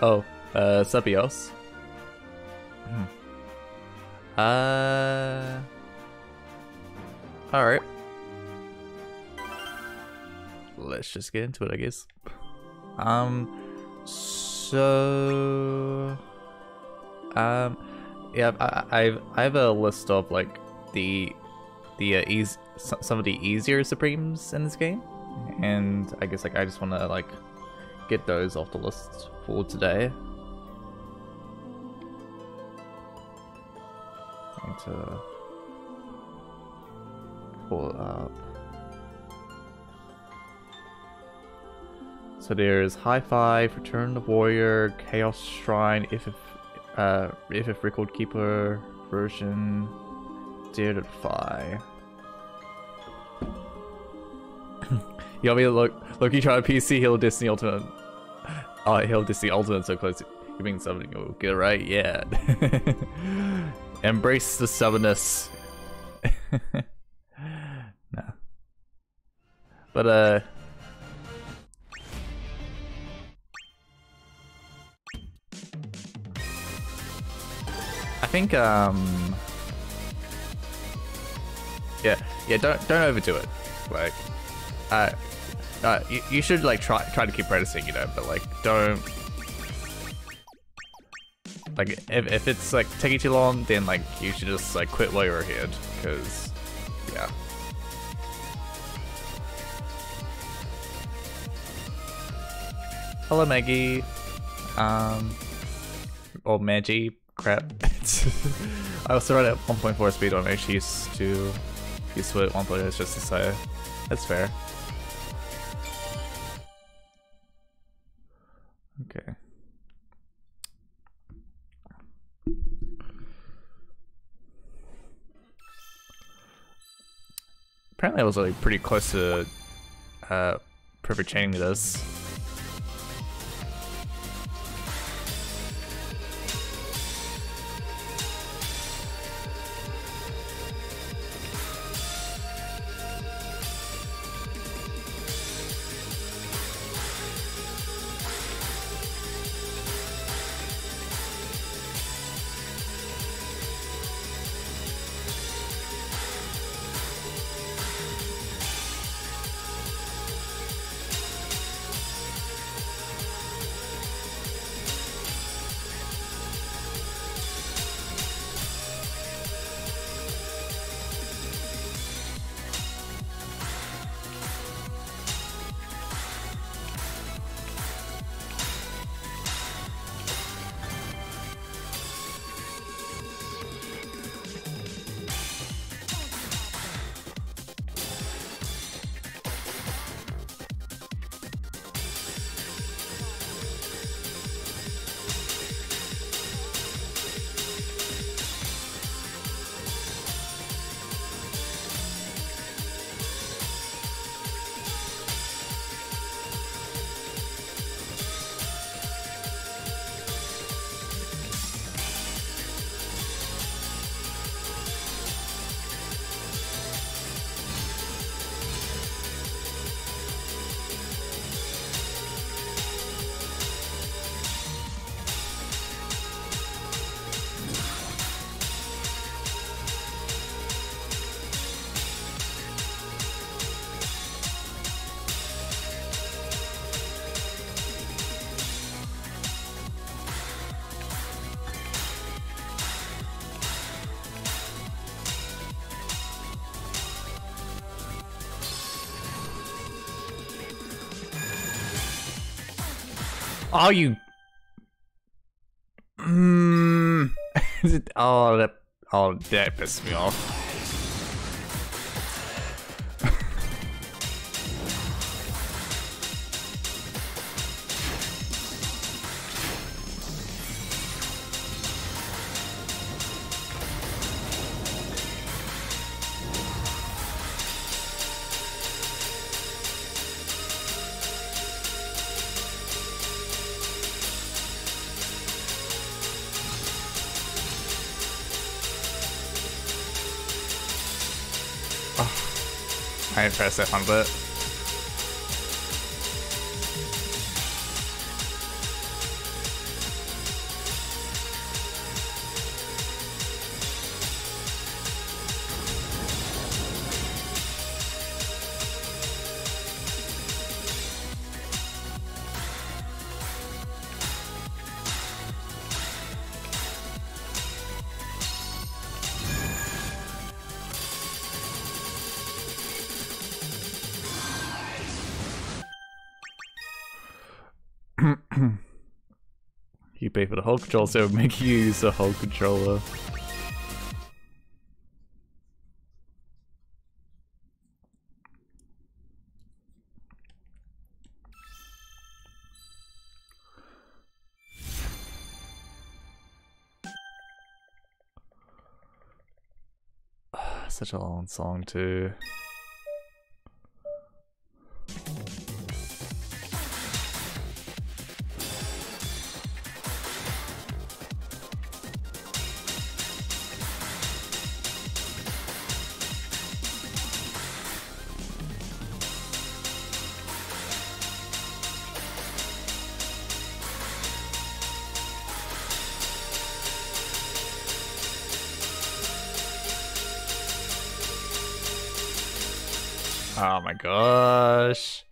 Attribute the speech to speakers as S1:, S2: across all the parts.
S1: Oh, uh, Subios. Hmm. Uh. Alright. Let's just get into it, I guess. Um, so. Um, yeah, I, I've I have a list of like the the uh, easy some of the easier supremes in this game, and I guess like I just want to like get those off the list for today. To pull up. So there's High Five, Return the Warrior, Chaos Shrine, if if uh if if Record Keeper version, Dare to Defy. You want me to look look you try a PC Hill Disney Ultimate Oh Hill Disney Ultimate so close you mean something oh, good right? Yeah. Embrace the stubbornness. no. But uh I think um yeah yeah don't don't overdo it like uh, uh you, you should like try try to keep practicing you know but like don't. Like if, if it's like taking too long then like you should just like quit while you're ahead because yeah. Hello Maggie. Um or Maggie crap. I also run at 1.4 speed on actually used to used to it at it's just to say. That's fair Apparently I was like pretty close to uh, perfect chaining with this. Oh, you. Mm. oh, that. Oh, that pissed me off. Press F on bit. For the whole controller, so make use the whole controller. Such a long song too. Oh my gosh.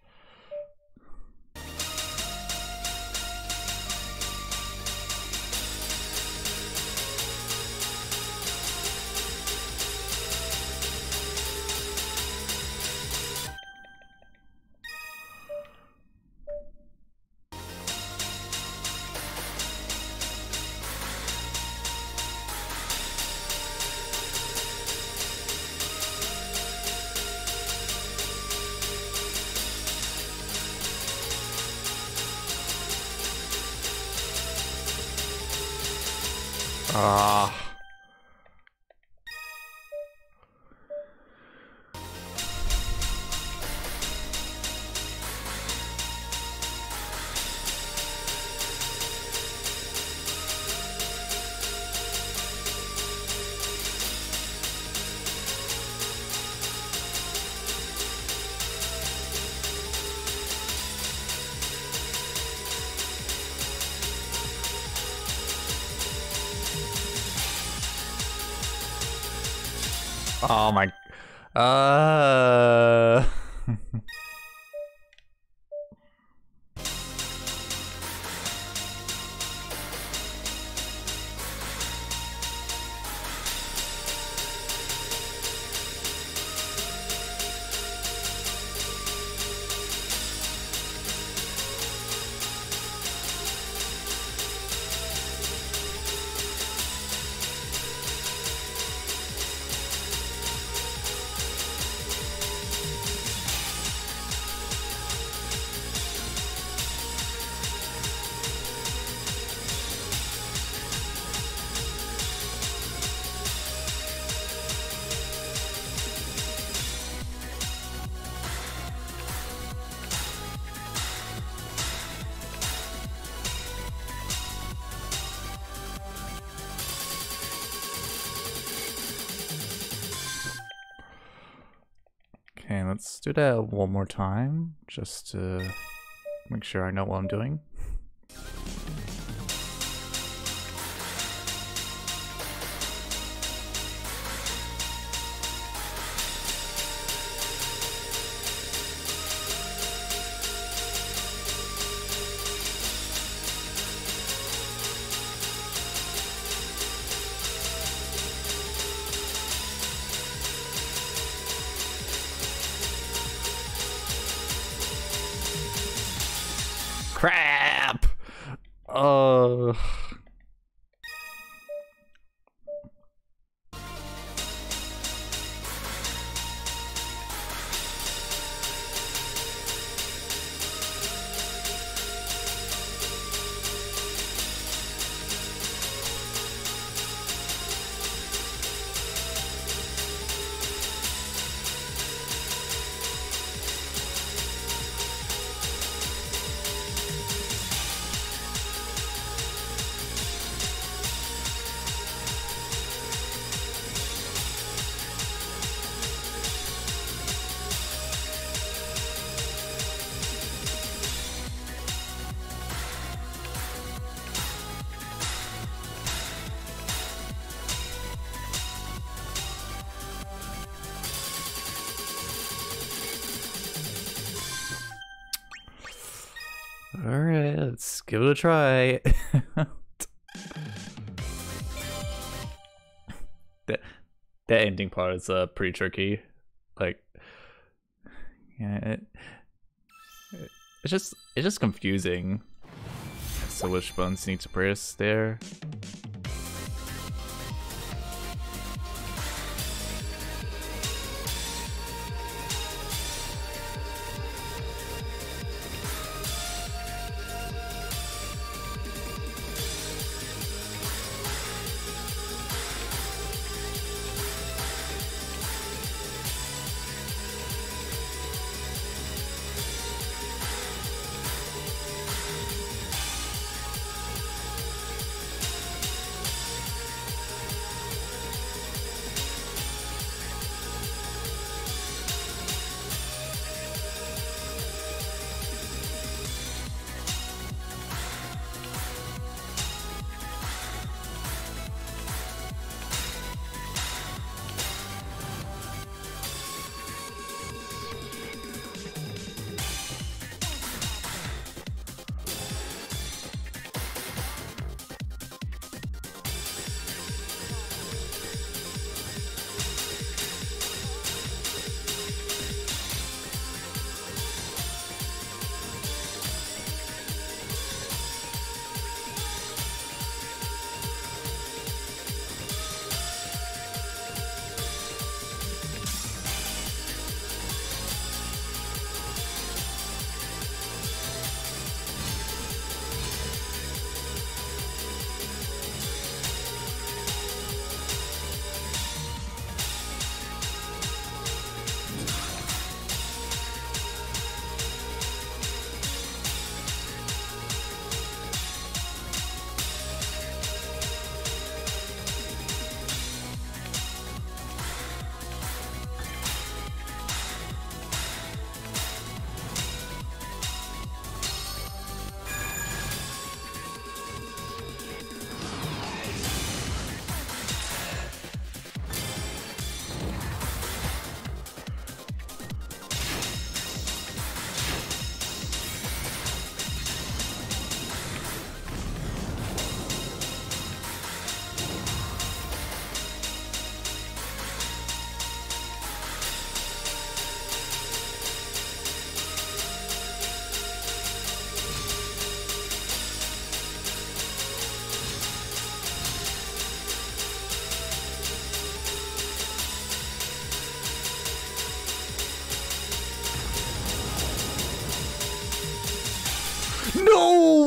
S1: Oh my. Uh. Let's one more time, just to make sure I know what I'm doing. Give it a try. that that ending part is uh pretty tricky. Like yeah, it, it's just it's just confusing. so which buttons need to press there.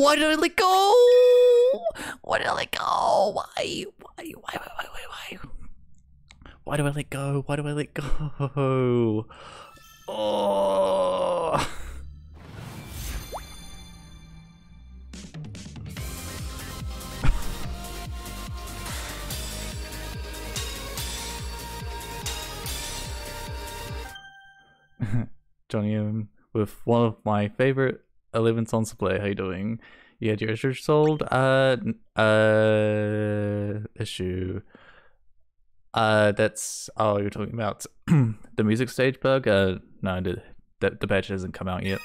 S1: Why did I let go? Why did I let go? Why? Why? Why? Why? Why? Why? Why? Why do I let go? Why do I let go? Oh! Johnny M with one of my favorite 11 songs to play. How you doing? You had your sold? Uh, uh, issue. Uh, that's oh, you're talking about the music stage bug. Uh, no, the, the patch hasn't come out yet.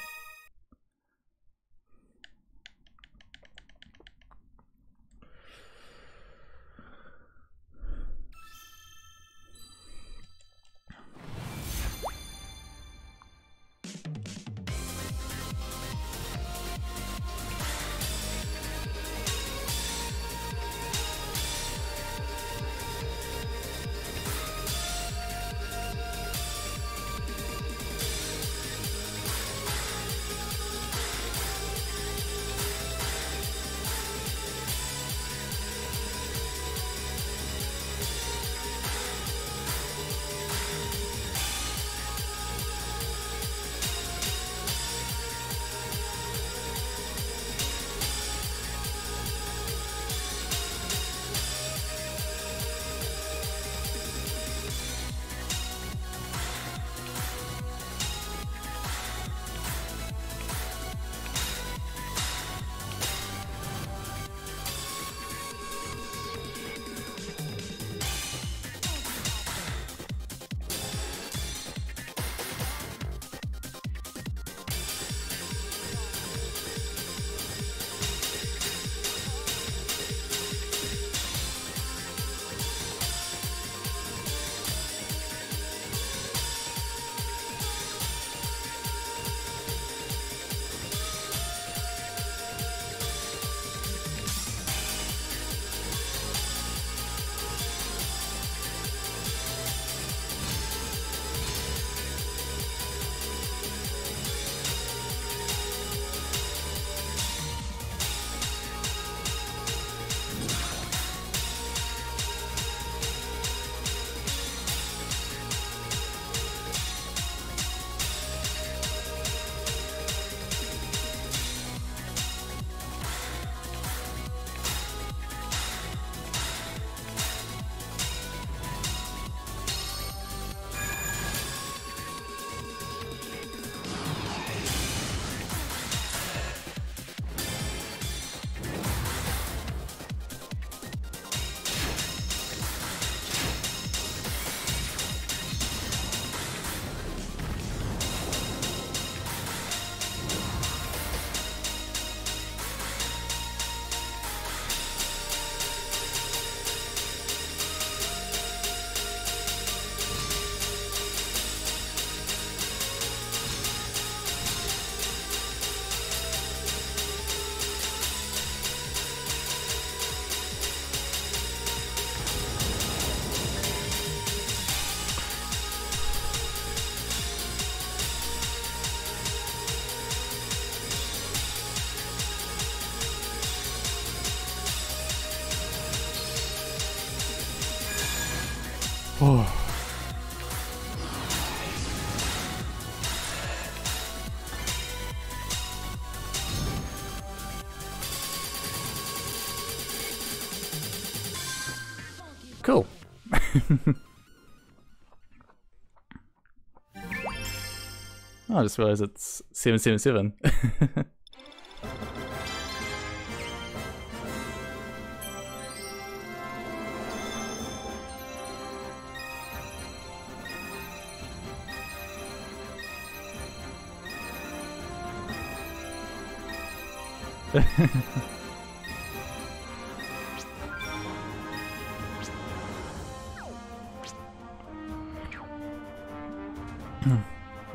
S1: Oh, I just realized it's 777.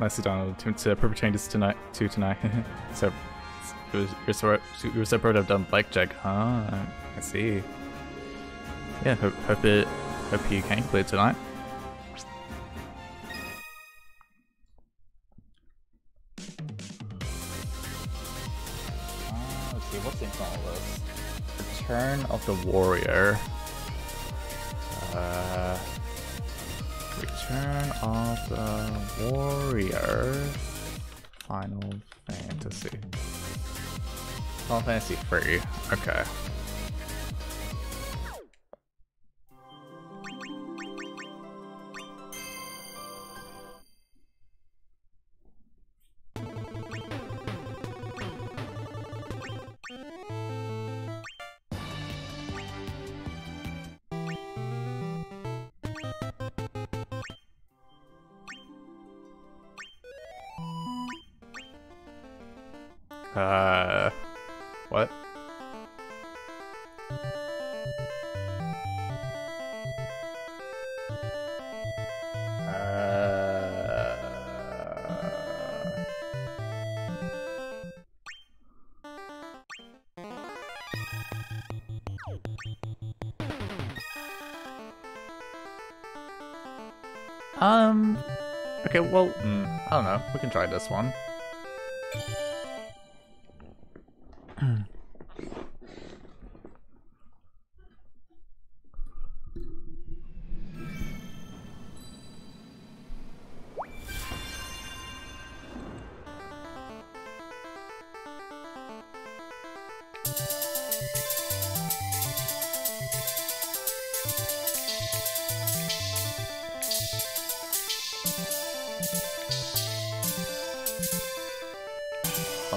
S1: Nicely done. To, to appropriate changes tonight to tonight. so you're so you were proud of done blackjack. Ah, I see. Yeah, hope hope it hope you can clear tonight. Ah, let's see what's in front of us. Return of the Warrior. Fantasy 3. Okay. This one.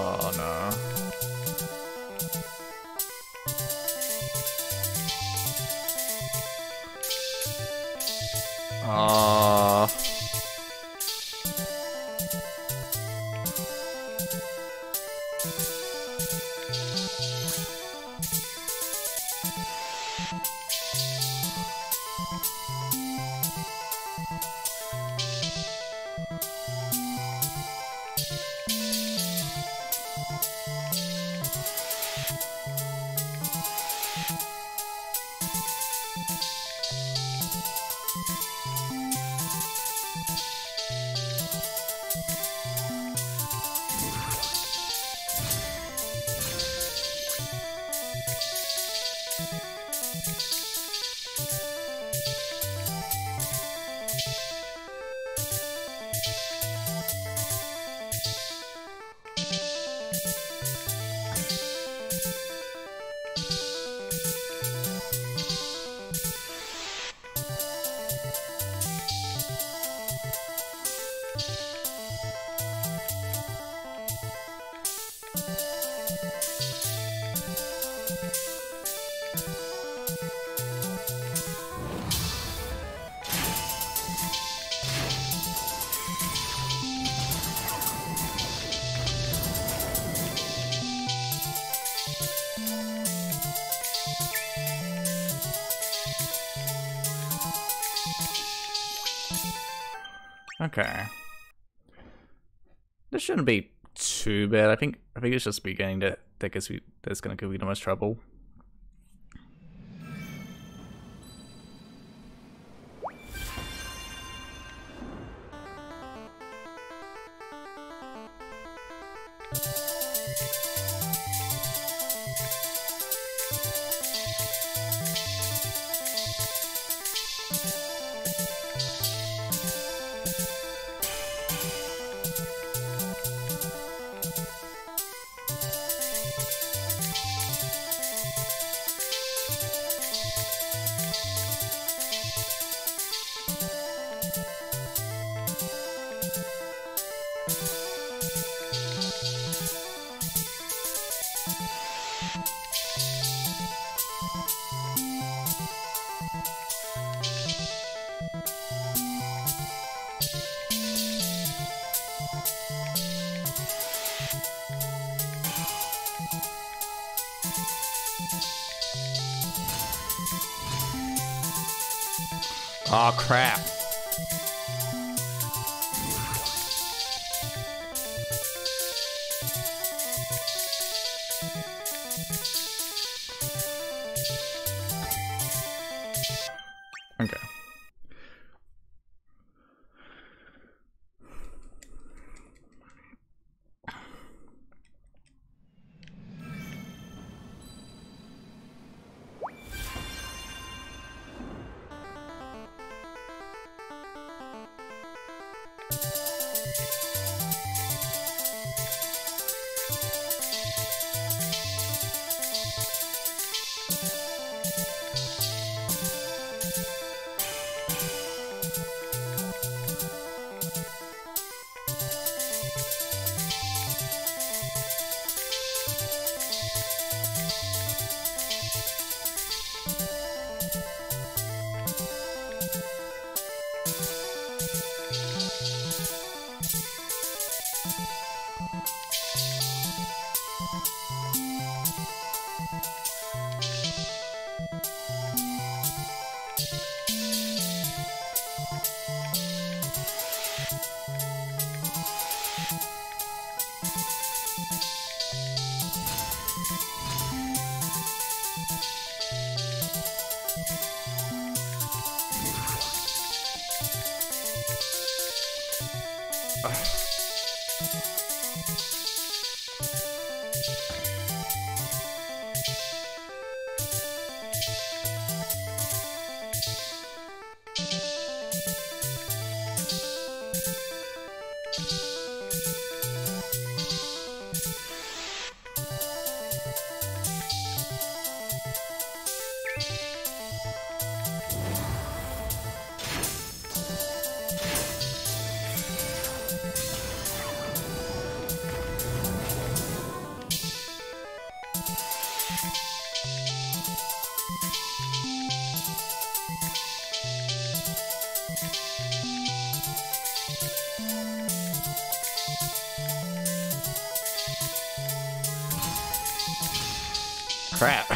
S1: Oh no. Ah. Bad. I think I think it's just beginning that that that's gonna give me the most trouble.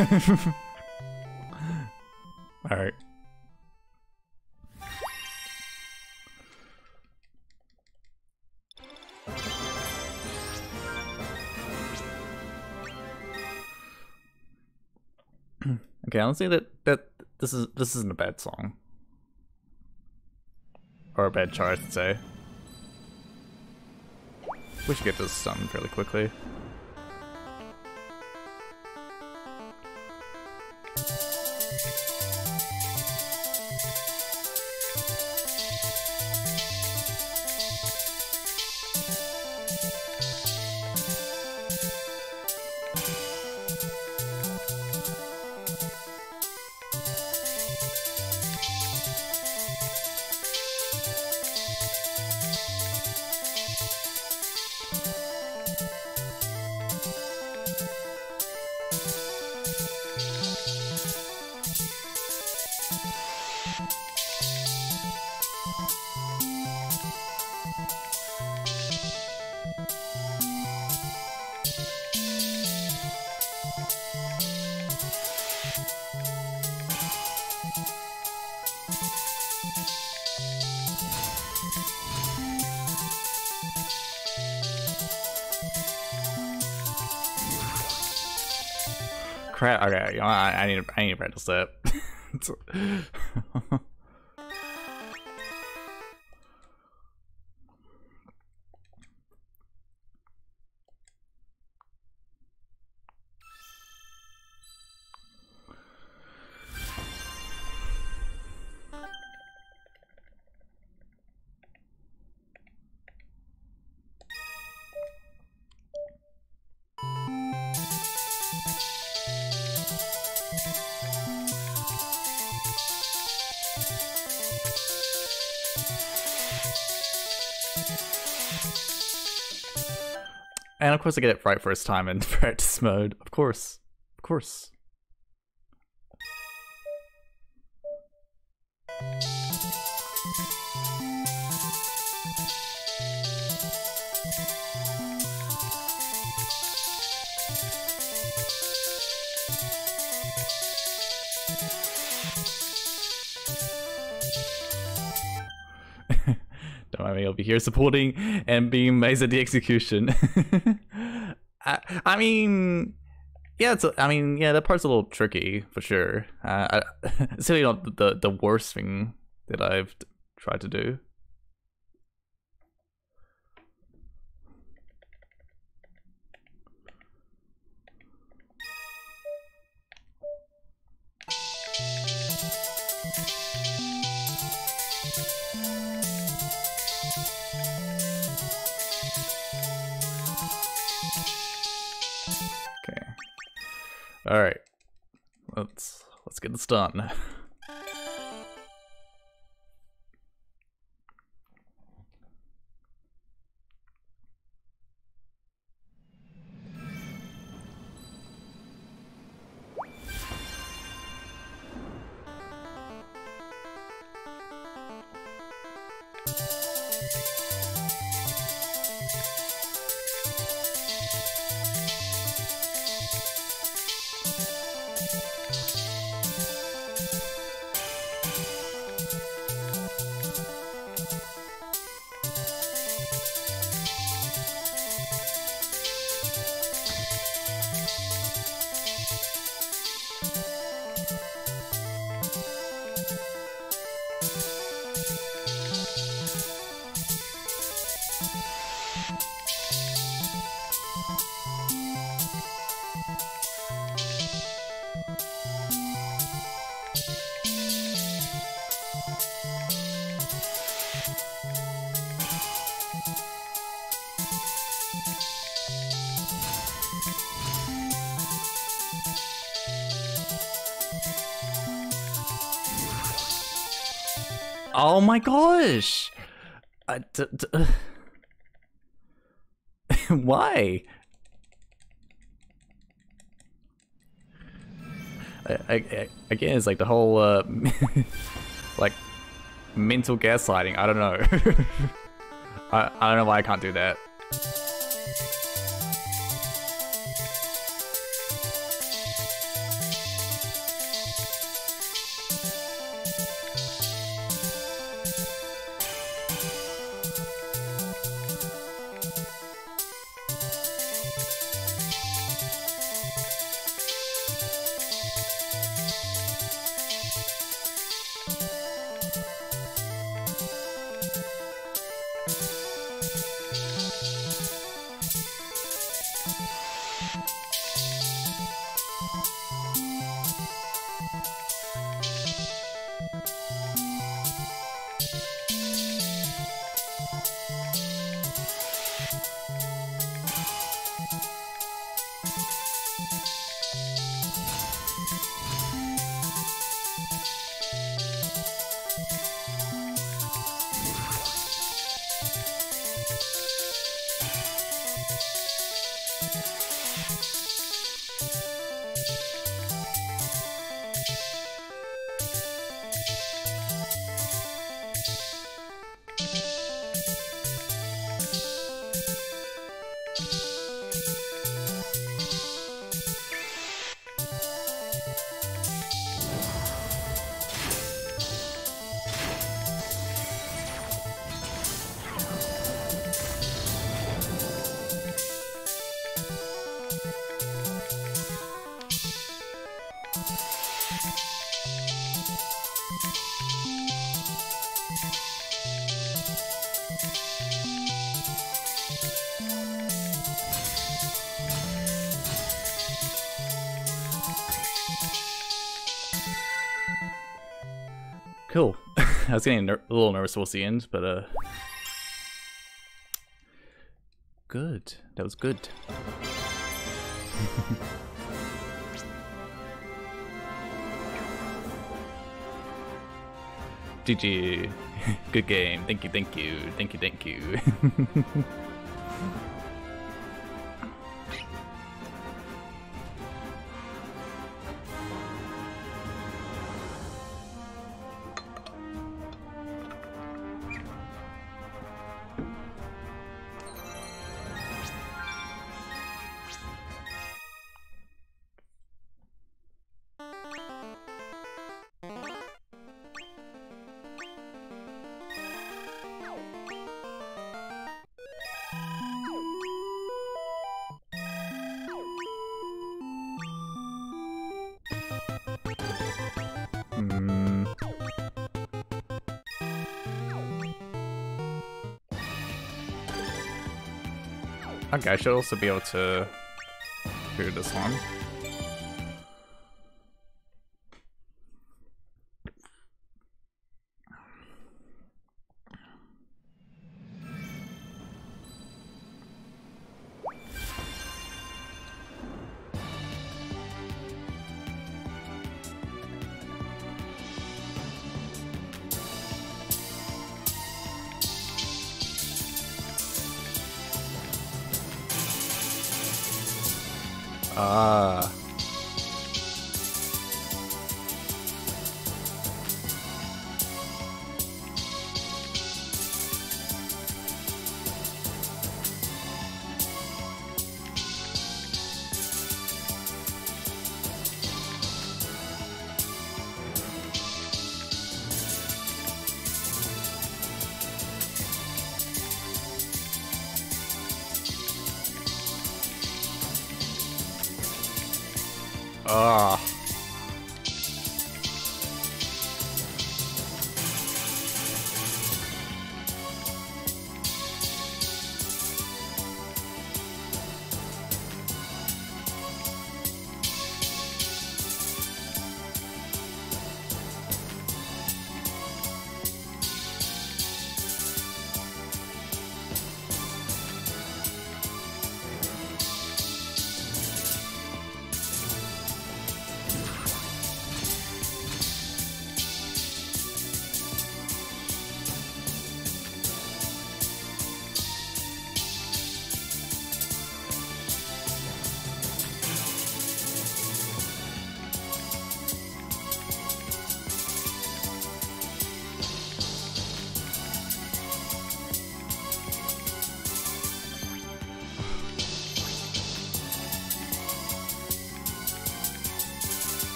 S1: Alright. okay, say that that this is this isn't a bad song. Or a bad chart, I should say. We should get this done fairly quickly. Crap. Okay, I need to, I need to practice that. course I get it right first time in practice mode. Of course. Of course. Don't mind me, be here supporting and being amazed at the execution. I, I mean, yeah, it's. A, I mean, yeah, that part's a little tricky for sure. Uh, I, it's really not the the worst thing that I've tried to do. All right, let's let's get this done. Gosh! Uh, why? I, I, again, it's like the whole, uh, like, mental gaslighting. I don't know. I, I don't know why I can't do that. Cool. I was getting a little nervous towards the end, but uh... Good. That was good. GG. Good game. Thank you, thank you. Thank you, thank you. I should also be able to do this one. Ah. Ah.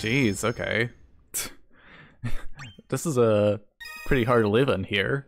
S1: Jeez, okay. this is a pretty hard in here.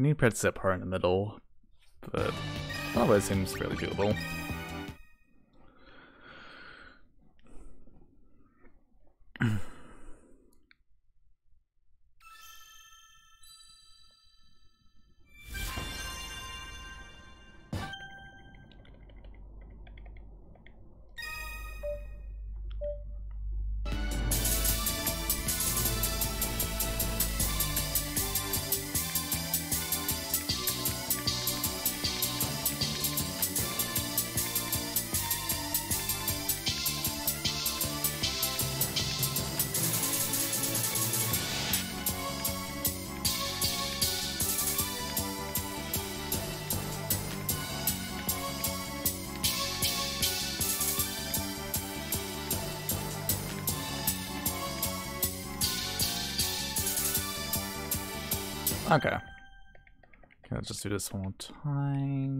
S1: Need to put zip part in the middle, but otherwise seems fairly doable. Do this one more time.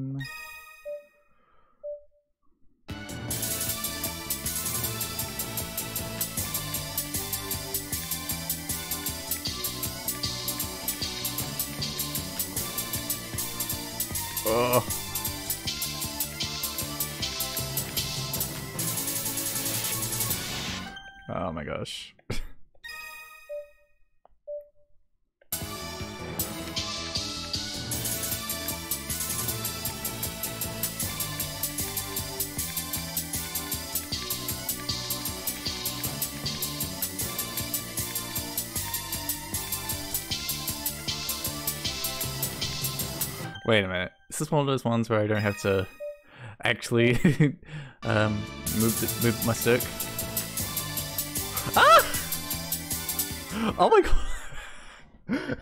S1: This one of those ones where I don't have to actually um, move the, move my stick? Ah! Oh my god.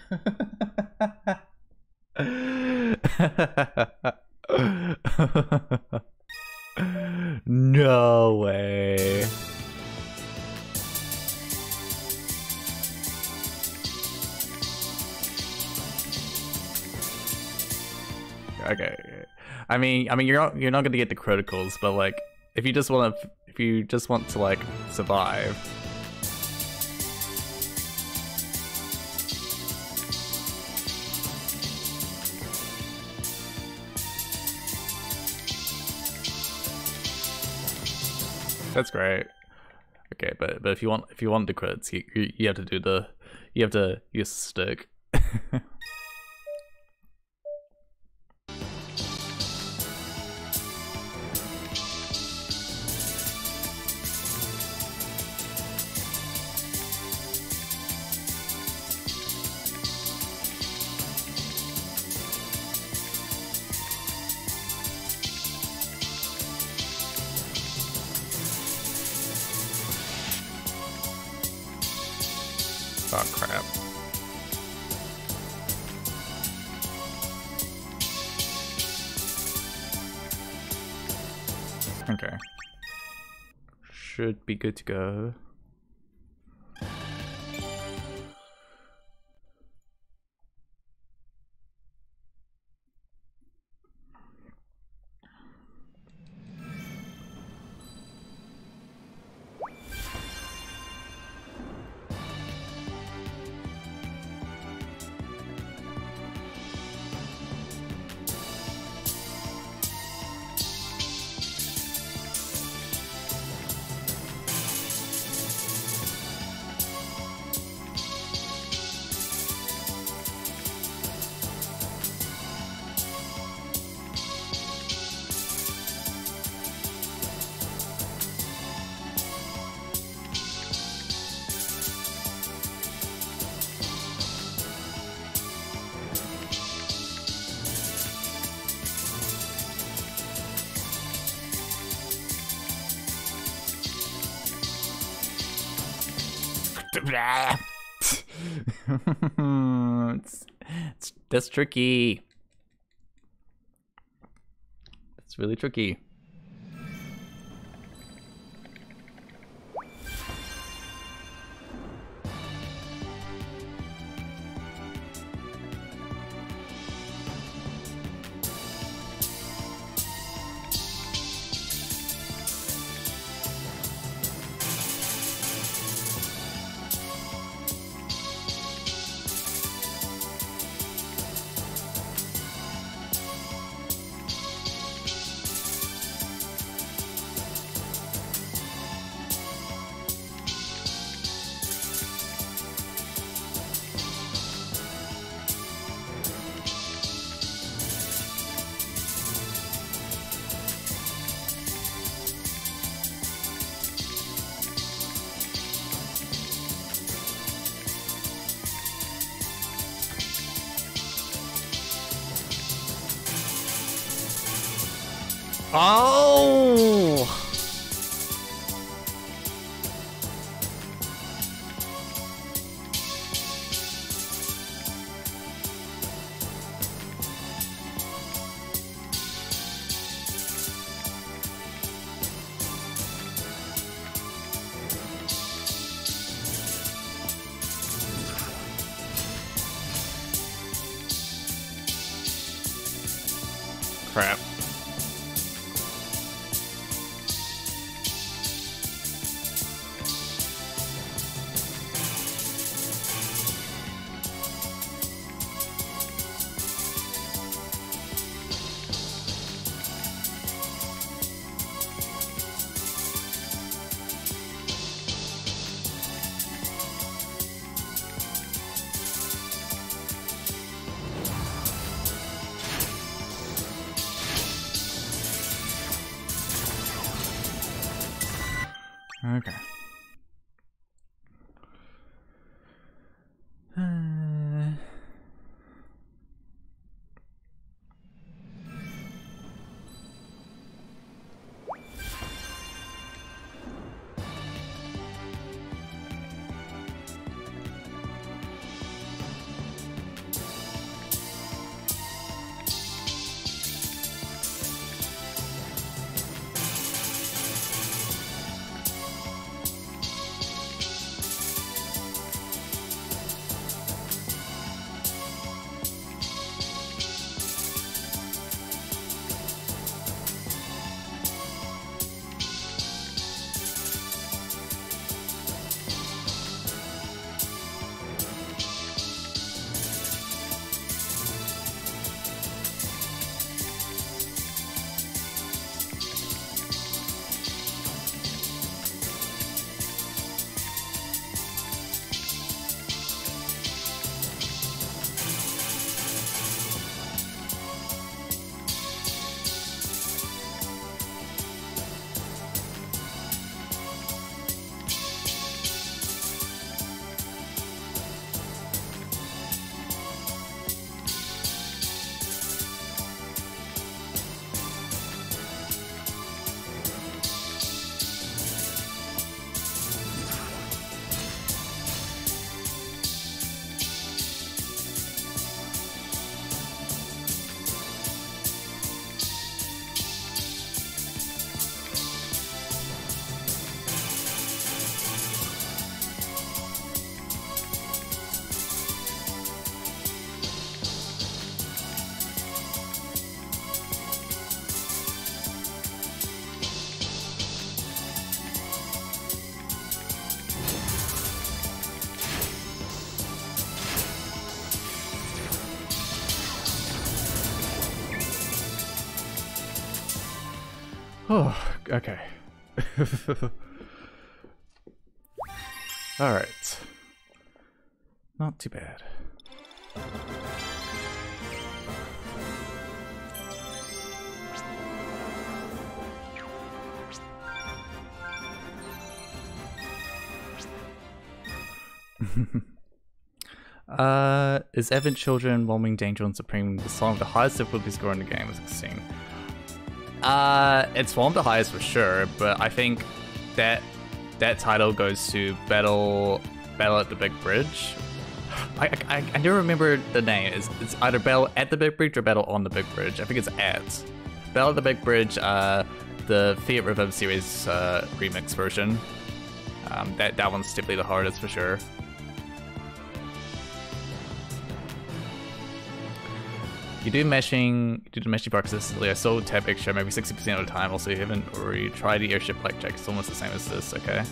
S1: I mean, you're not you're not gonna get the criticals, but like, if you just want to, if you just want to like survive, That's great. Okay, but but if you want if you want the you you, you have to do the you have to use the stick. Oh crap. Okay. Should be good to go. Tricky. It's really tricky. Okay. Okay. Alright. Not too bad. uh, is Evan Children, Whelming Danger and Supreme the song the highest difficulty score in the game? 16. Uh, it's one of the highest for sure, but I think that that title goes to Battle Battle at the Big Bridge. I, I, I never remember the name. It's, it's either Battle at the Big Bridge or Battle on the Big Bridge. I think it's at Battle at the Big Bridge. Uh, the Fiat Reviv series uh, remix version. Um, that that one's definitely the hardest for sure. You do meshing, you do meshing part consistently. I saw tab extra maybe 60% of the time. Also, you haven't already tried the airship check. It's almost the same as this, okay?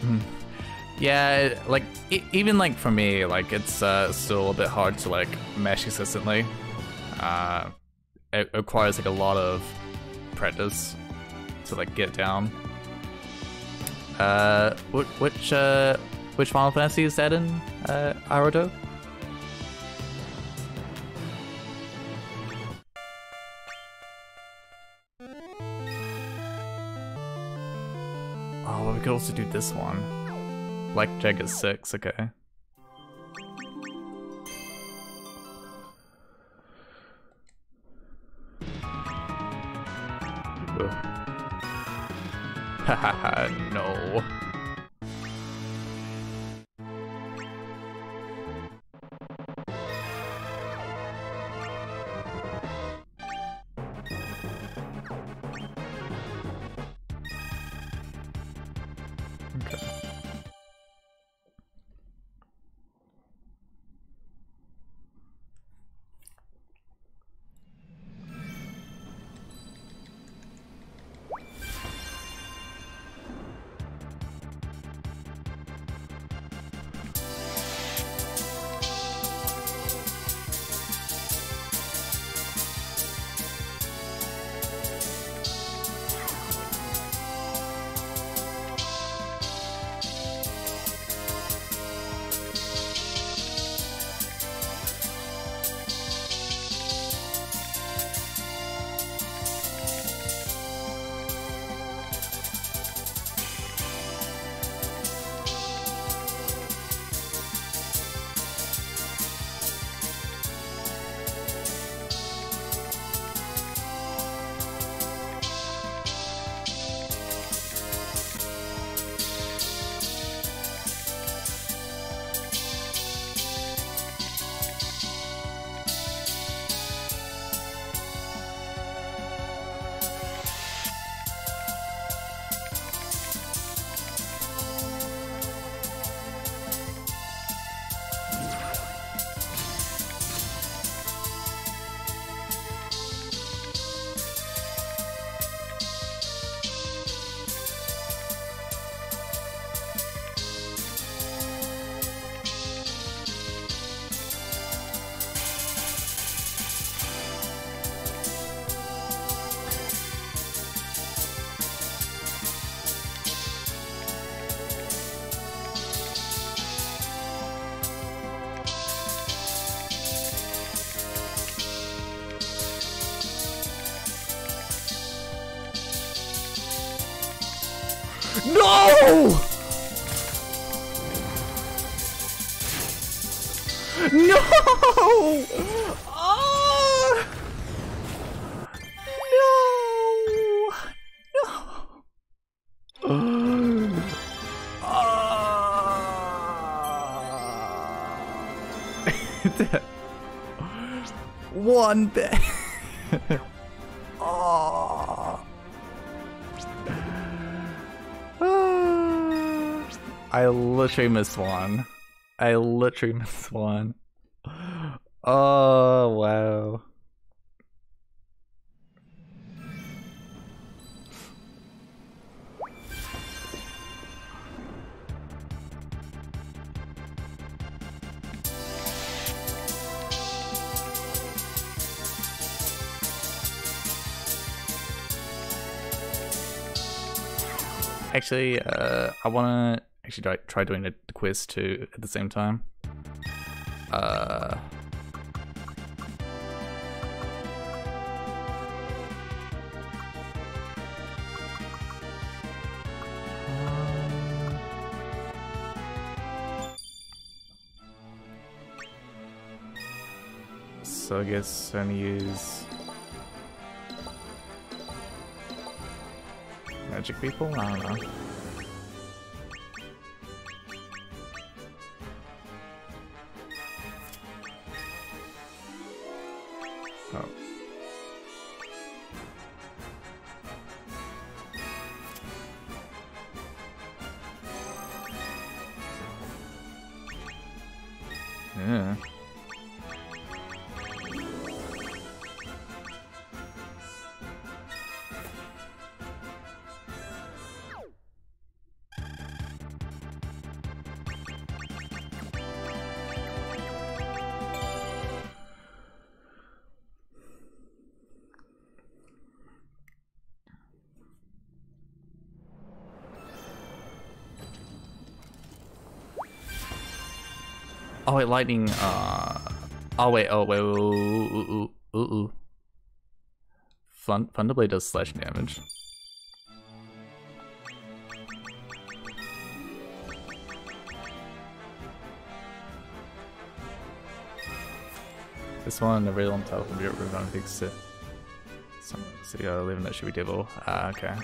S1: Hmm. Yeah, like, e even like for me, like it's uh, still a bit hard to like mesh consistently. Uh, it requires like a lot of practice to like get down. Uh, which, which, uh, which Final Fantasy is that in, uh, Arodo? We could also do this one. Blackjack is six, okay. Hahaha, no. One bit. oh. I literally missed one. I literally missed one. Oh, wow. Actually, uh, I want to actually try, doing the quiz too at the same time. Uh, so I guess I'm gonna use magic people? I don't know. Lightning. Uh. Oh wait. Oh wait. Ooh, ooh, ooh, ooh. Fun Thunderblade does slash damage. This one, the real on top of your room, I think so. Some city I live in that should be devil. Ah, okay.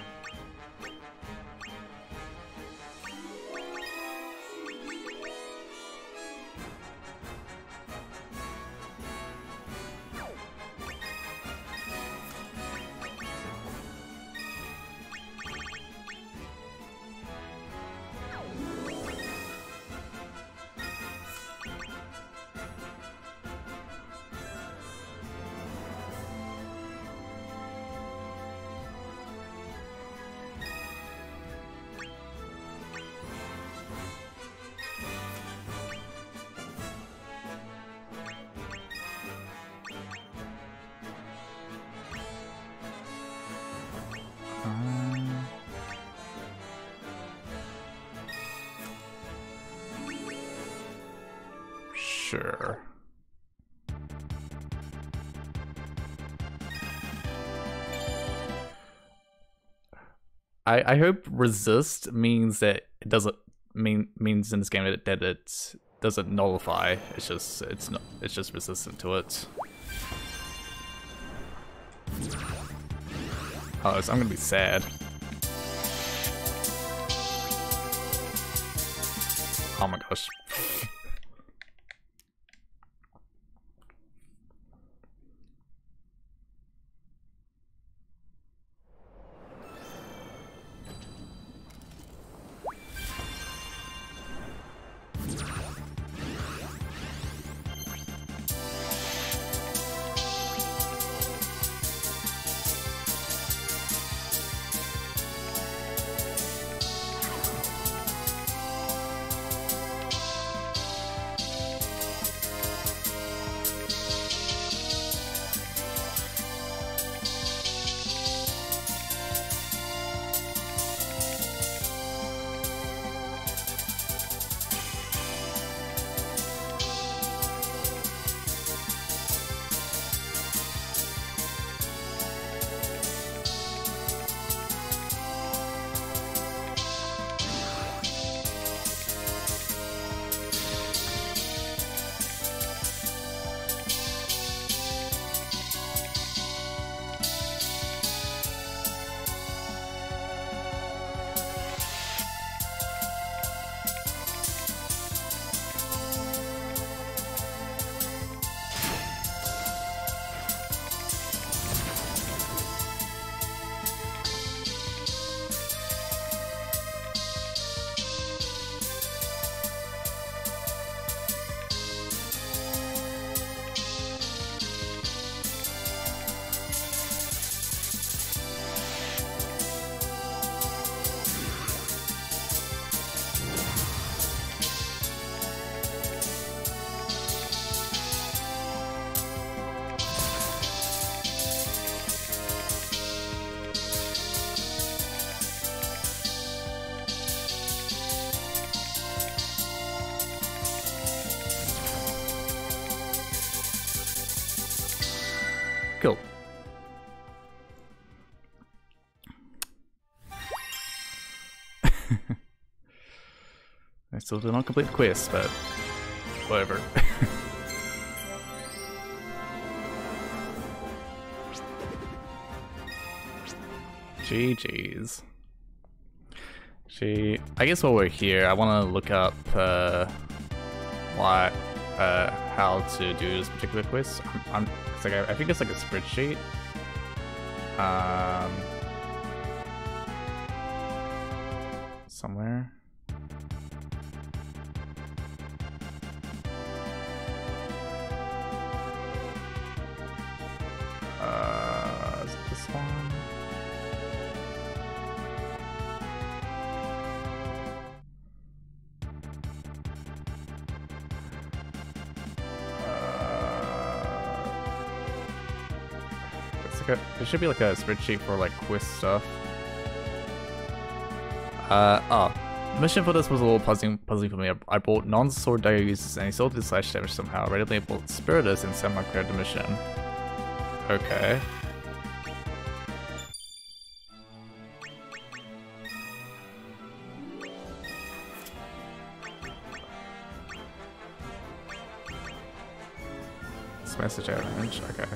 S1: I I hope resist means that it doesn't mean means in this game that, that it doesn't nullify. It's just it's not it's just resistant to it. Oh, so I'm gonna be sad. Oh my gosh. Still did not complete the quest, but whatever. GG's. She, I guess while we're here, I want to look up uh, uh, how to do this particular quest. I'm, I'm like I, I think it's like a spreadsheet. Um, there should be like a spreadsheet for like quest stuff. Uh, oh. Mission for this was a little puzzling, puzzling for me. I, bought non-sword dagger users and he sold his slash damage somehow. Readily bought Spiritus and semi-cleared the mission. Okay. It's message damage, okay.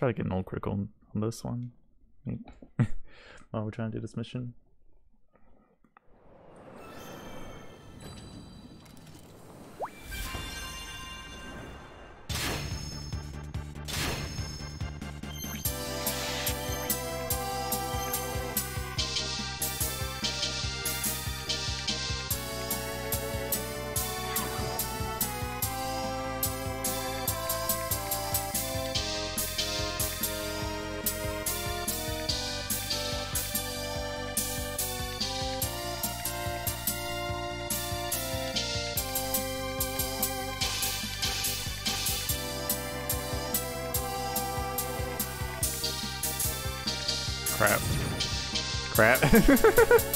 S1: Try to get an old critical on, on this one. While we're trying to do this mission. Crap. Crap.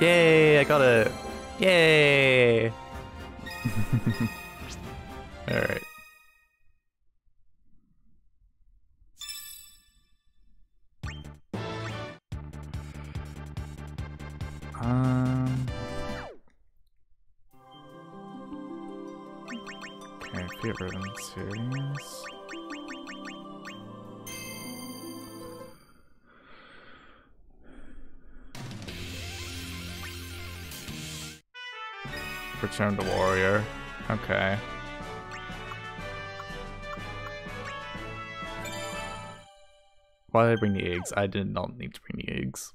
S1: Yay, I got it. Yay. Alright. Return the warrior. Okay. Why did I bring the eggs? I did not need to bring the eggs.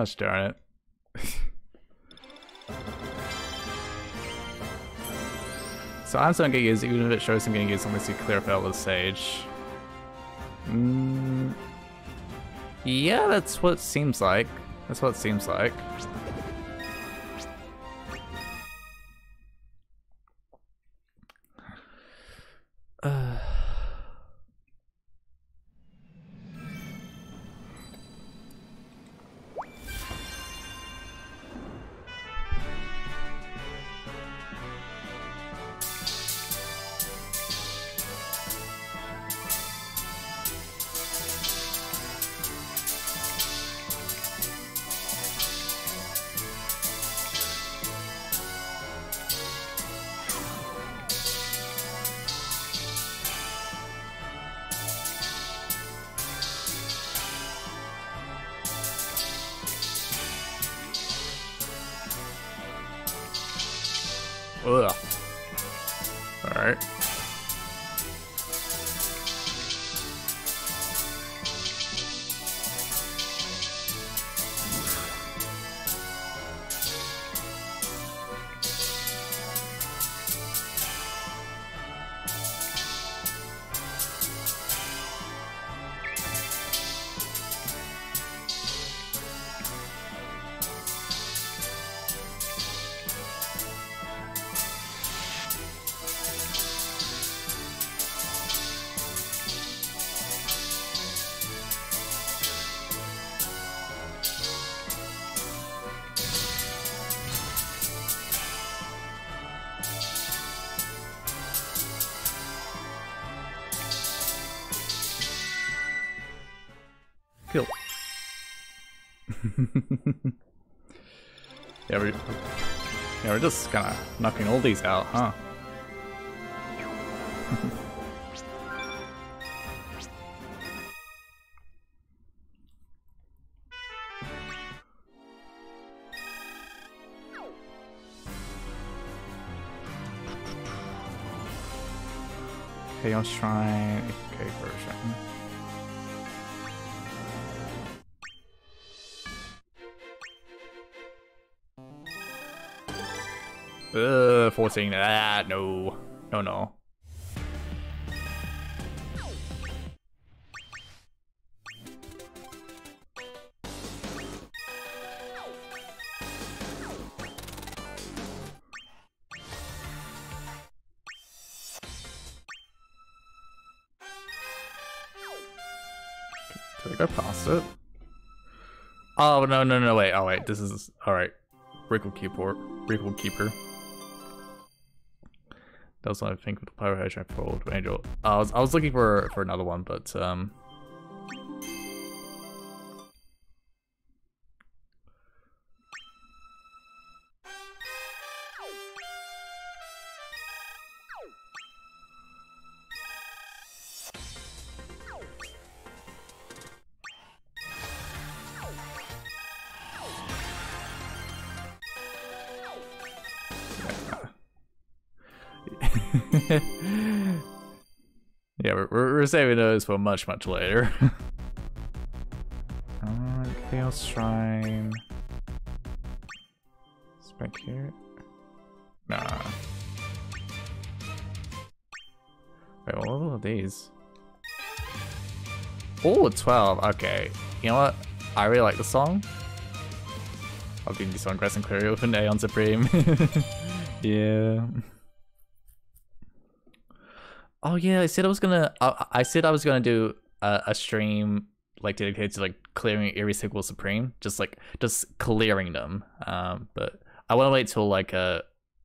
S1: Gosh darn it. so I'm still gonna used even if it shows I'm gonna use something to clear out the stage. Mm, yeah, that's what it seems like. That's what it seems like. Ugh. Alright. Just kind of knocking all these out, huh? Chaos Shrine, Saying that, Ah, no. No, no. Did I go past it? Oh, no, no, no, wait. Oh, wait. This is... Alright. Record Keeper. Record Keeper. That was what I think with the Pyro Hedge for pulled Angel. I was I was looking for for another one, but um saving those for much, much later. uh, Chaos Shrine. It's back here. Nah. Wait, what level are these? Oh, 12. Okay. You know what? I really like the song. I'll give you song Grass and Clear with an A on Supreme. yeah. Oh yeah, I said I was gonna. I, I said I was gonna do a, a, stream like dedicated to like clearing every single supreme, just like just clearing them. Um, but I want to wait till like uh,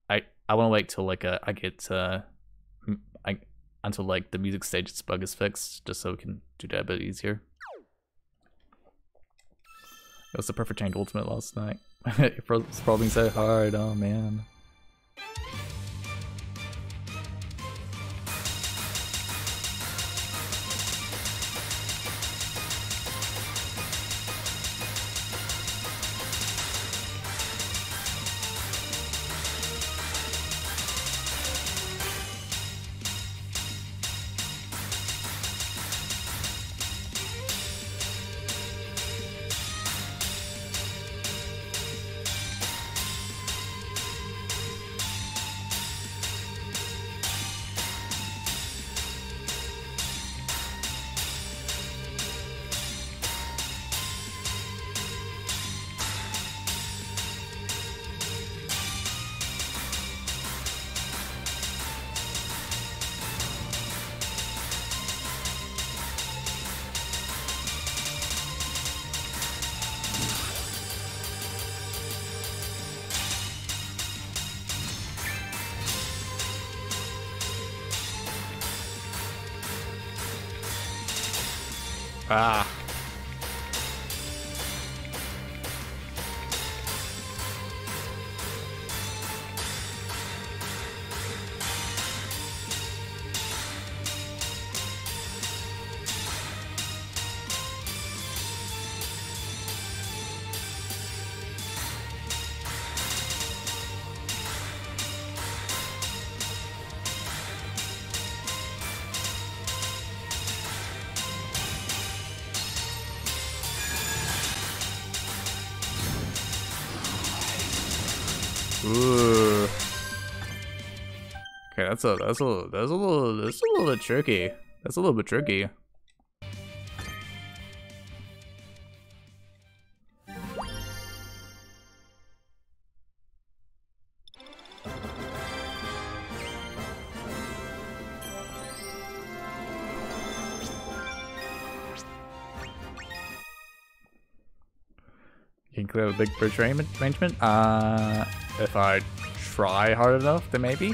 S1: I I want to wait till like uh, I get uh, I until like the music stages bug is fixed, just so we can do that a bit easier. It was the perfect chain ultimate last night. it's probably so hard. Oh man. A that's a that's a little that's a little bit tricky. That's a little bit tricky. You can clear the big bridge arrangement. Uh if I try hard enough, then maybe.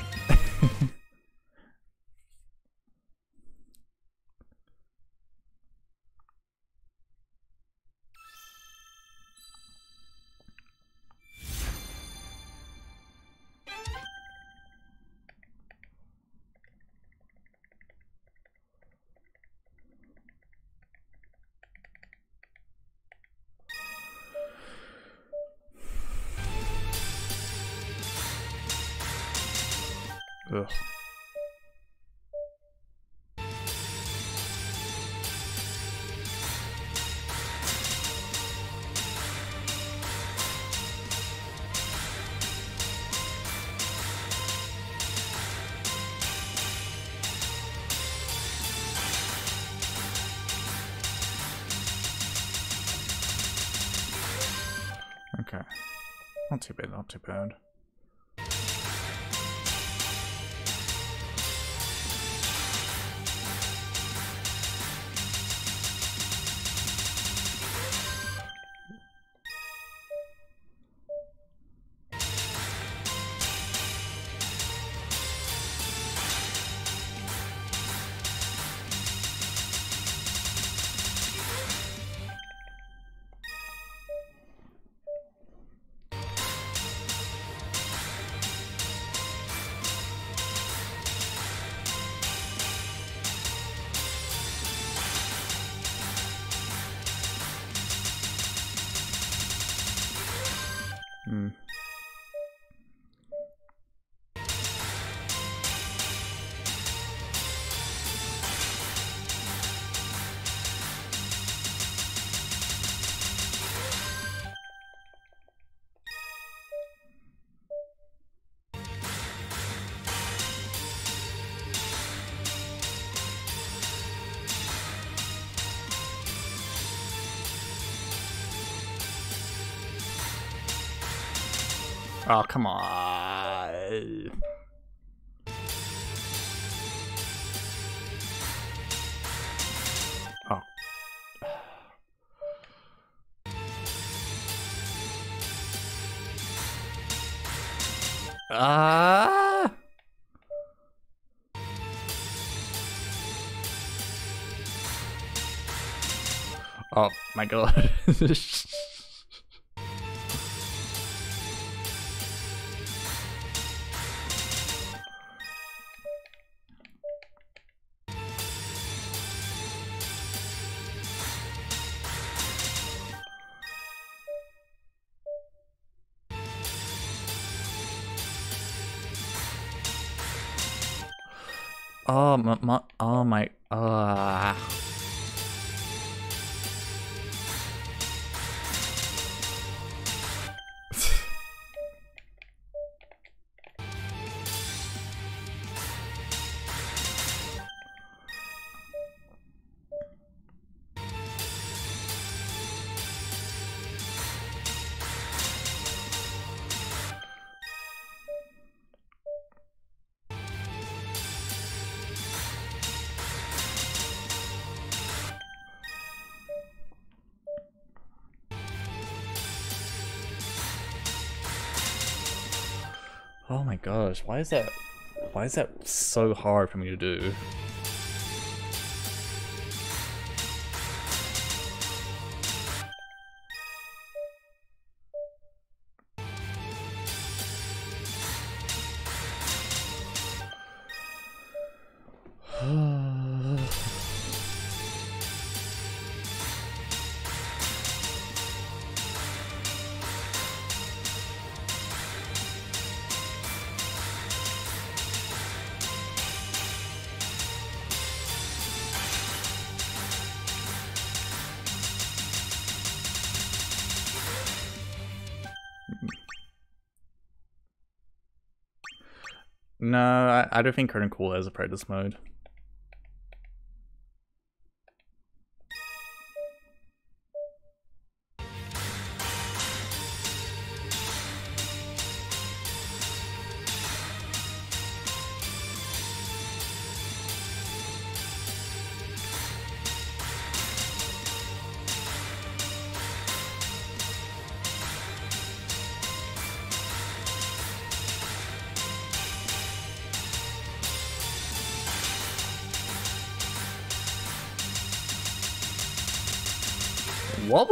S1: Too bad, not too bad. Oh, come on. Oh. Ah! Oh my god. why is that why is that so hard for me to do? No, I, I don't think Curtain Call has a practice mode.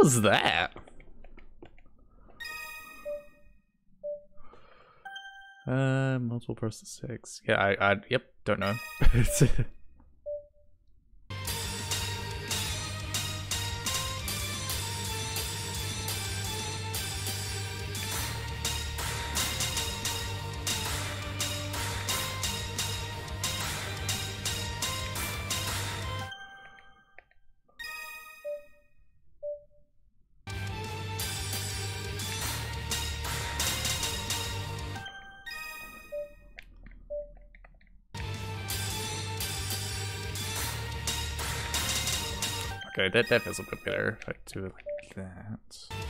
S1: Was that? Uh, multiple person six. Yeah, I, I, yep, don't know. Okay, that, that feels a bit better I do it like that.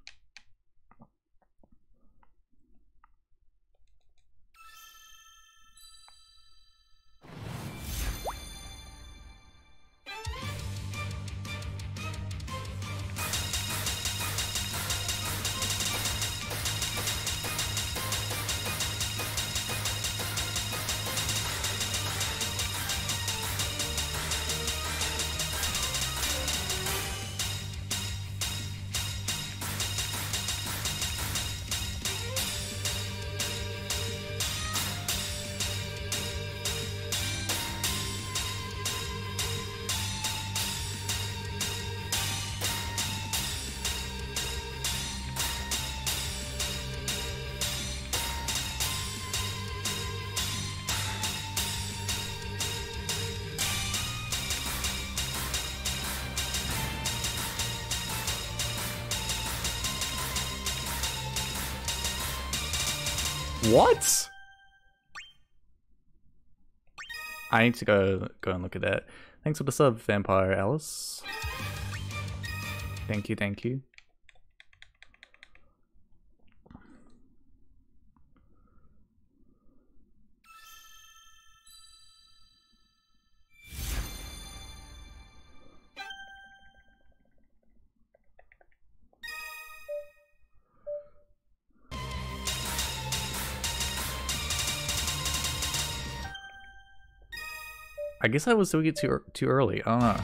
S1: What? I need to go go and look at that. Thanks for the sub, Vampire Alice. Thank you, thank you. Guess I was doing it too er, too early. I don't know.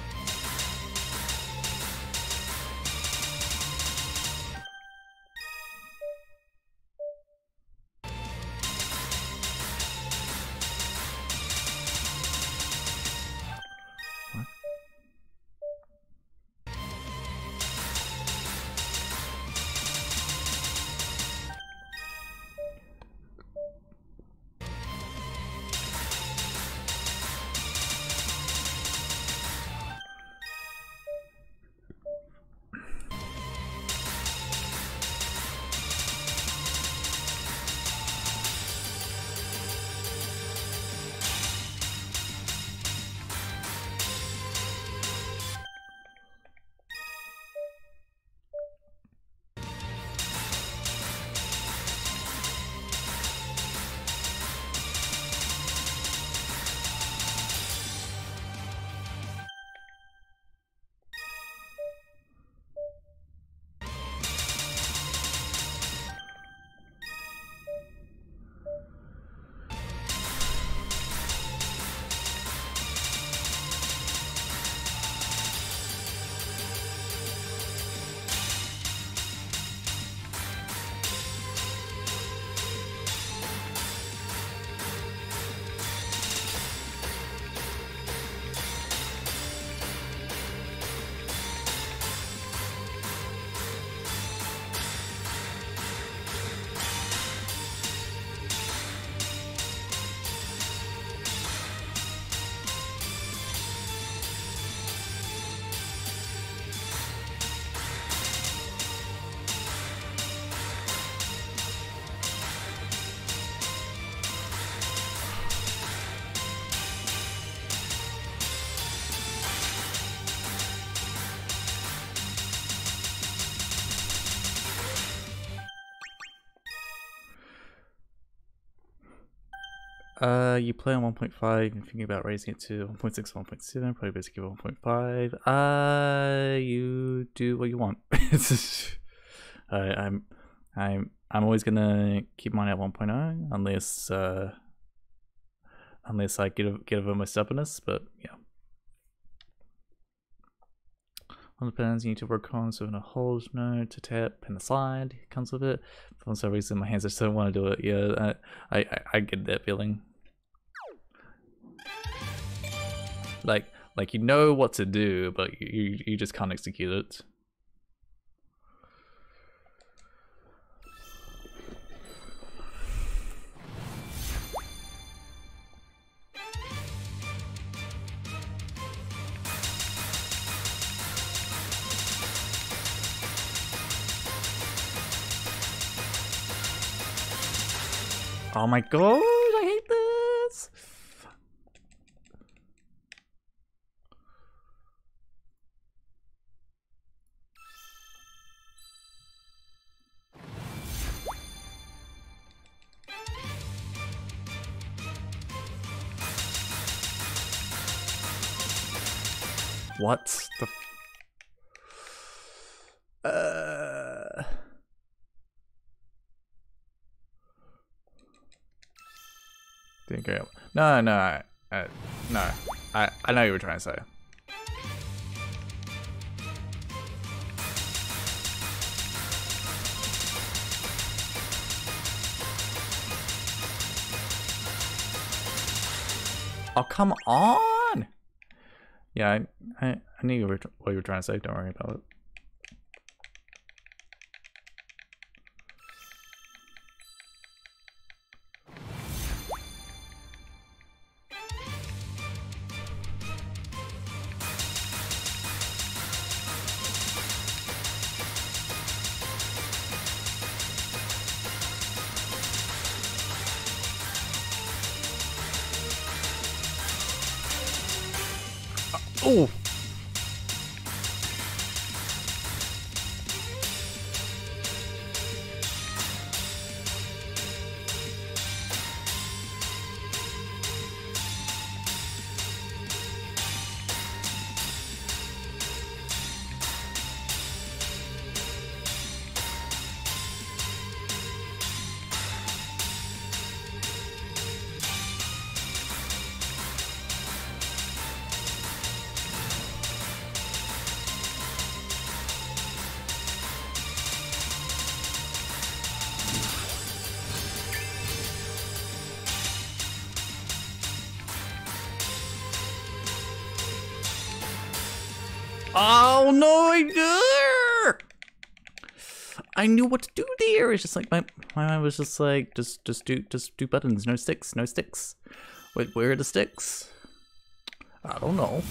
S1: Uh, you play on 1.5 and thinking about raising it to 1.6 or 1.7, probably basically 1.5. Uh, you do what you want. I'm, I'm, I'm always gonna keep mine at 1.0 unless, uh, unless I get get over my stubbornness. But yeah. On the pens you need to work on, so in a hold node to tap and the slide comes with it. For some reason, my hands just don't want to do it. Yeah, I, I, I get that feeling. Like, like you know what to do, but you, you just can't execute it. Oh my god, I hate this! What the uh Didn't go. No, no, uh, no. I I know you were trying to say. Oh come on! Yeah, I I, I knew what you were trying to say. Don't worry about it. Like my my mind was just like just just do just do buttons, no sticks, no sticks. Wait, where are the sticks? I don't know.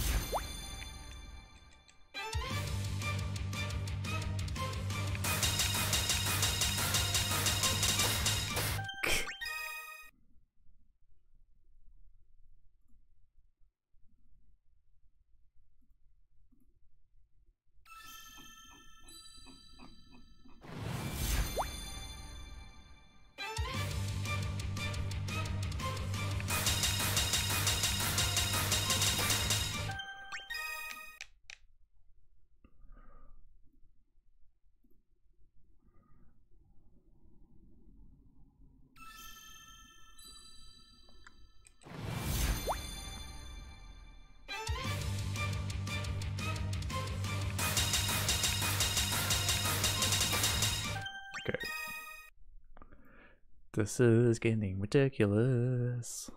S1: This is getting ridiculous.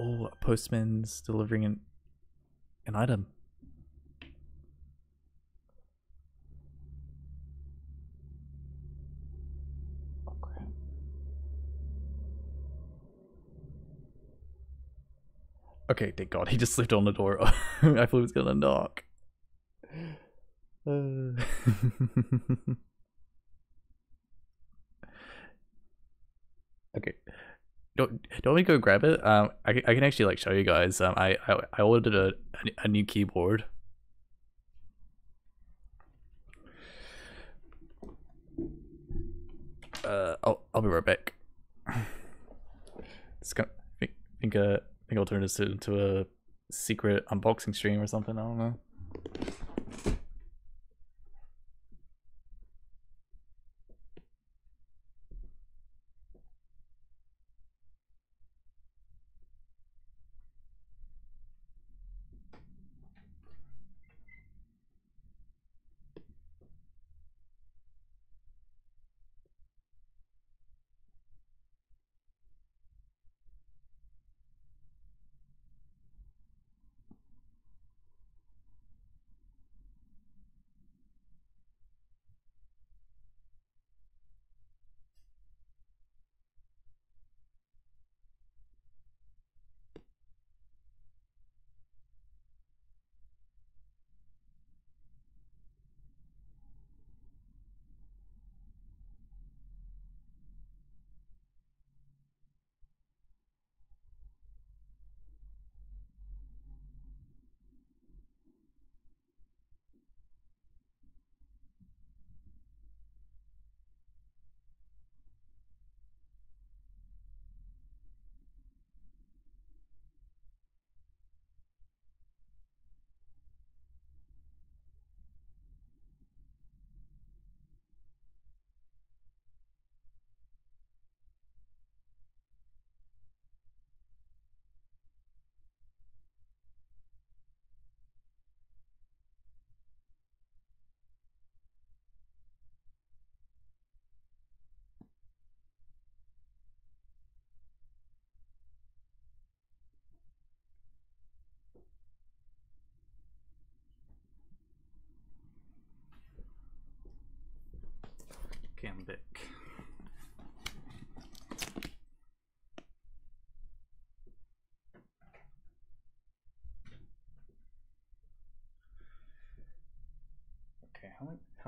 S1: Oh, a postman's delivering an an item. Oh crap. Okay, thank God, he just slipped on the door. I thought he was gonna knock. Uh... okay. Don't don't we go grab it? Um, I, I can actually like show you guys. Um, I I, I ordered a a new keyboard. Uh, I'll I'll be right back. It's gonna think think uh think I'll turn this into a secret unboxing stream or something. I don't know.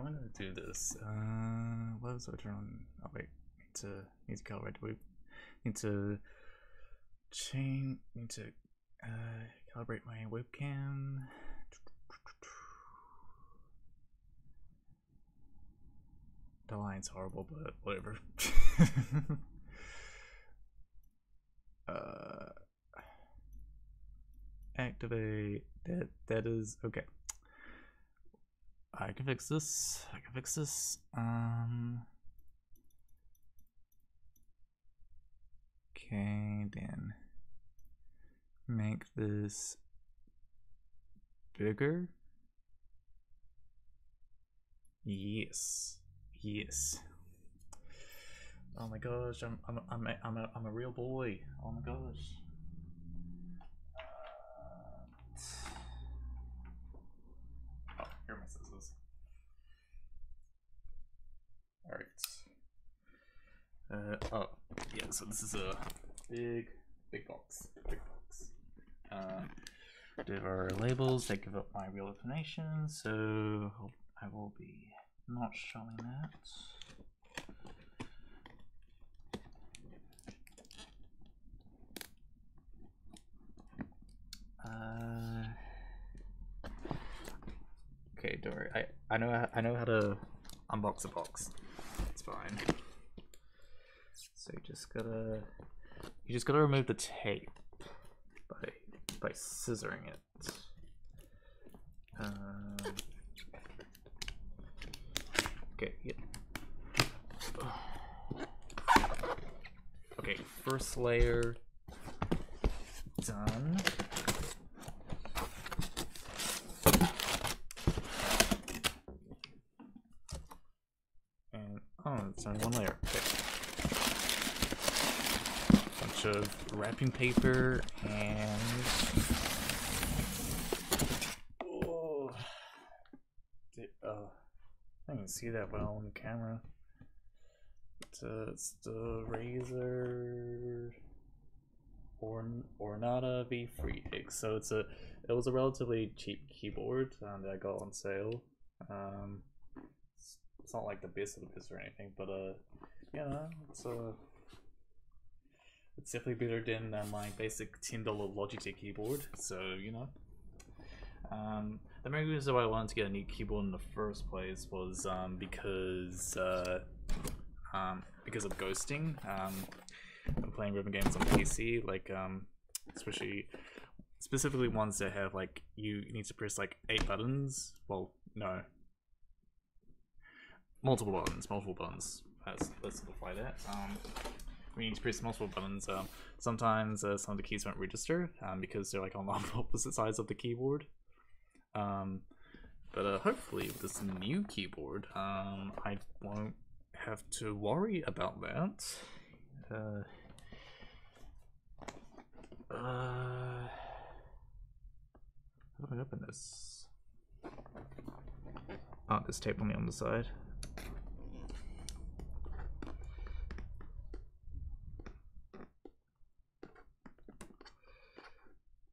S1: How am I, how am gonna do this? Uh, what was I turn on? Oh wait, need to need to calibrate. We need to chain. Need to uh, calibrate my webcam. The line's horrible, but whatever. uh, activate. That that is okay. I can fix this. I can fix this. Um. Okay, then make this bigger. Yes. Yes. Oh my gosh, I'm I'm I'm a, I'm a, I'm a real boy. Oh my gosh. Oh, here are my scissors. All right. Uh oh yeah. So this is a big big box. Big box. Uh, do our labels. They give up my real information. So I will be not showing that. Uh, okay, don't worry. I I know I know how to unbox a box. It's fine. So you just gotta you just gotta remove the tape by by scissoring it. Um, Okay, yeah. Okay, first layer done. And oh, it's only one layer. Okay. Bunch of wrapping paper and. Oh, uh, I can see that well on the camera. It's, uh, the Razer or Ornata V3X. So it's a it was a relatively cheap keyboard um, that I got on sale. Um, it's, it's not like the best of the best or anything, but uh, yeah, it's uh, it's definitely better than uh, my basic ten dollar Logitech keyboard. So you know, um, the main reason why I wanted to get a new keyboard in the first place was um, because uh, um, because of ghosting. Um, I'm playing rhythm games on PC, like um, especially specifically ones that have like you need to press like eight buttons. Well, no, multiple buttons, multiple buttons. Let's, let's simplify that. We need to press multiple buttons. Um, sometimes uh, some of the keys won't register um, because they're like on the opposite sides of the keyboard. Um, but uh, hopefully with this new keyboard, um, I won't have to worry about that. Uh, uh, how do I open this? Oh, there's tape on me on the side.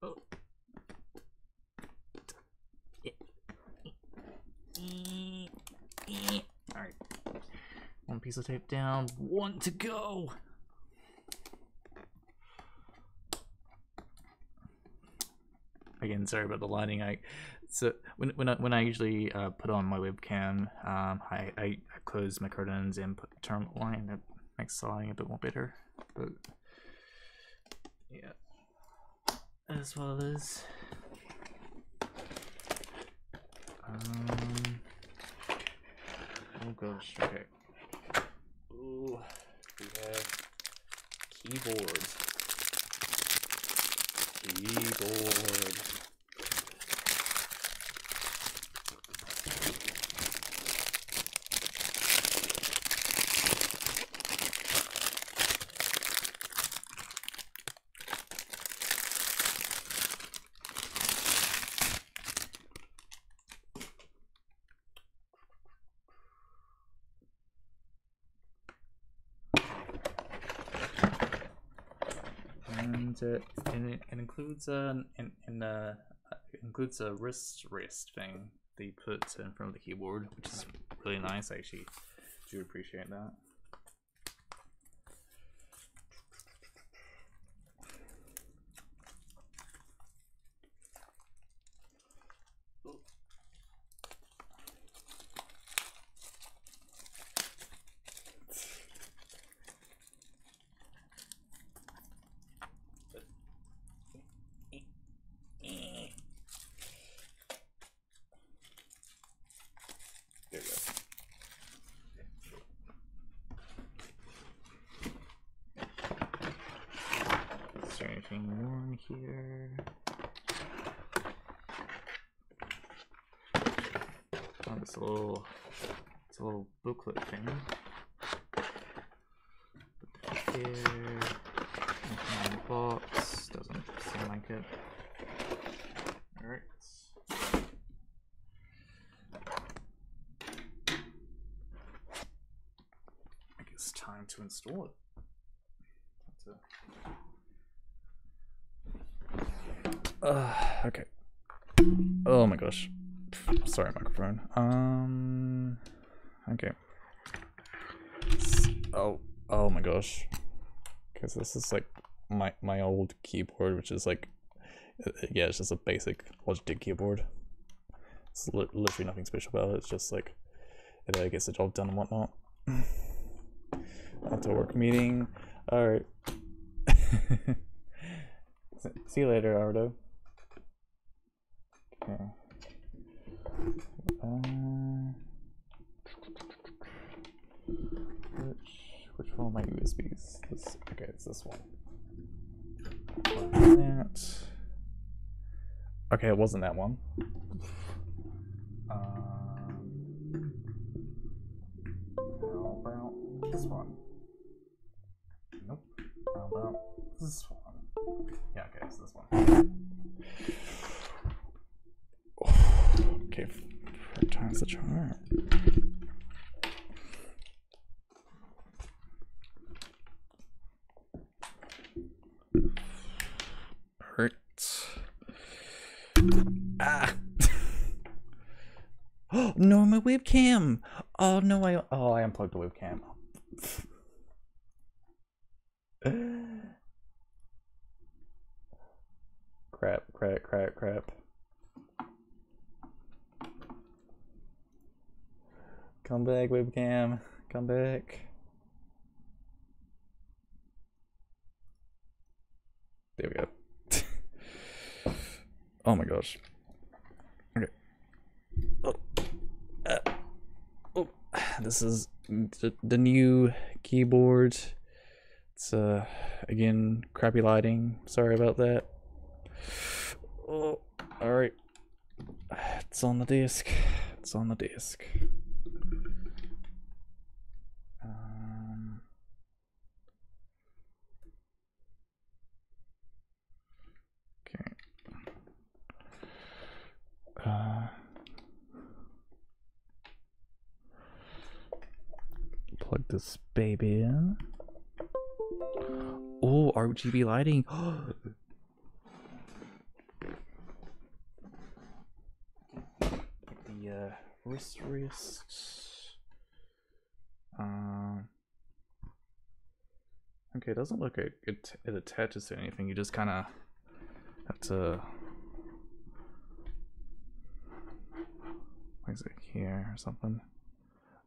S1: Oh. Alright. One piece of tape down, one to go. Again, sorry about the lighting. I so when when I, when I usually uh, put on my webcam, um, I, I, close my curtains and put the terminal line. That makes the lighting a bit more better. But yeah, as well as um. Oh gosh, okay. We have keyboards. Keyboard. And uh, and it, it includes an in, in uh, it includes a wrist rest thing that you put in front of the keyboard, which is really nice. Actually do appreciate that. There you go. Is there anything more in here? Oh, it's a little, it's a little booklet thing. Put that here. Nothing in the box. Doesn't seem like it. All right. I guess time to Uh, okay. Oh my gosh. Sorry, microphone. Um. Okay. Oh. Oh my gosh. Because this is like my my old keyboard, which is like, uh, yeah, it's just a basic Logitech keyboard. It's li- literally nothing special about it. It's just like it uh, gets the job done and whatnot. To a work meeting. All right. See you later, Ardo. Okay. Uh, which which one of my USBs? This, okay, it's this one. That. Okay, it wasn't that one. Yeah, okay, it's this one.
S2: Okay, times the charm. Hurts. Ah. Oh no, my webcam. Oh no, I oh I unplugged the webcam. Crap, crap, crap, crap. Come back, webcam. Come back. There we go. oh my gosh. Okay. Oh. Uh, oh. This is the, the new keyboard. It's uh again crappy lighting. Sorry about that. Oh, all right. It's on the desk. It's on the desk. Um, okay. Uh, plug this baby in. Oh, RGB lighting. the uh, wrist wrist. Um. Okay, it doesn't look like it, it attaches to anything. You just kind of have to. Is it here or something?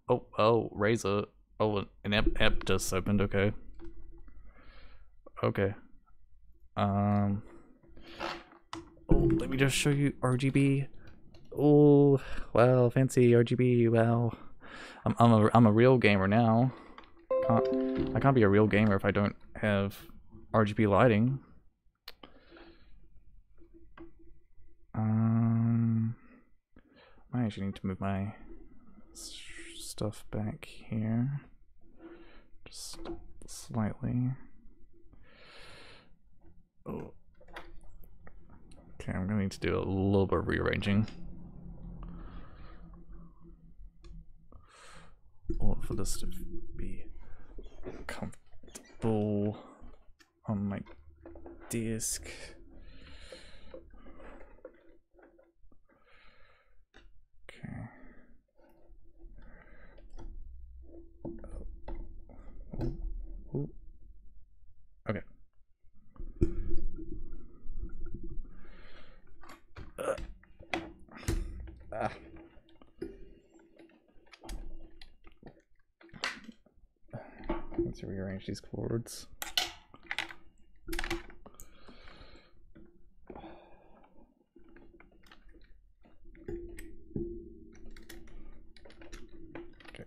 S2: Oh, oh, Razer. Oh, an app, app just opened. Okay. Okay. Um. Oh, let me just show you RGB. Oh, well, fancy RGB. well, I'm I'm a I'm a real gamer now. Can't I can't be a real gamer if I don't have RGB lighting. Um, I actually need to move my stuff back here, just slightly. Oh. Okay, I'm gonna need to do a little bit of rearranging. Or for this to be comfortable on my desk. Okay. Let's rearrange these cords. Okay.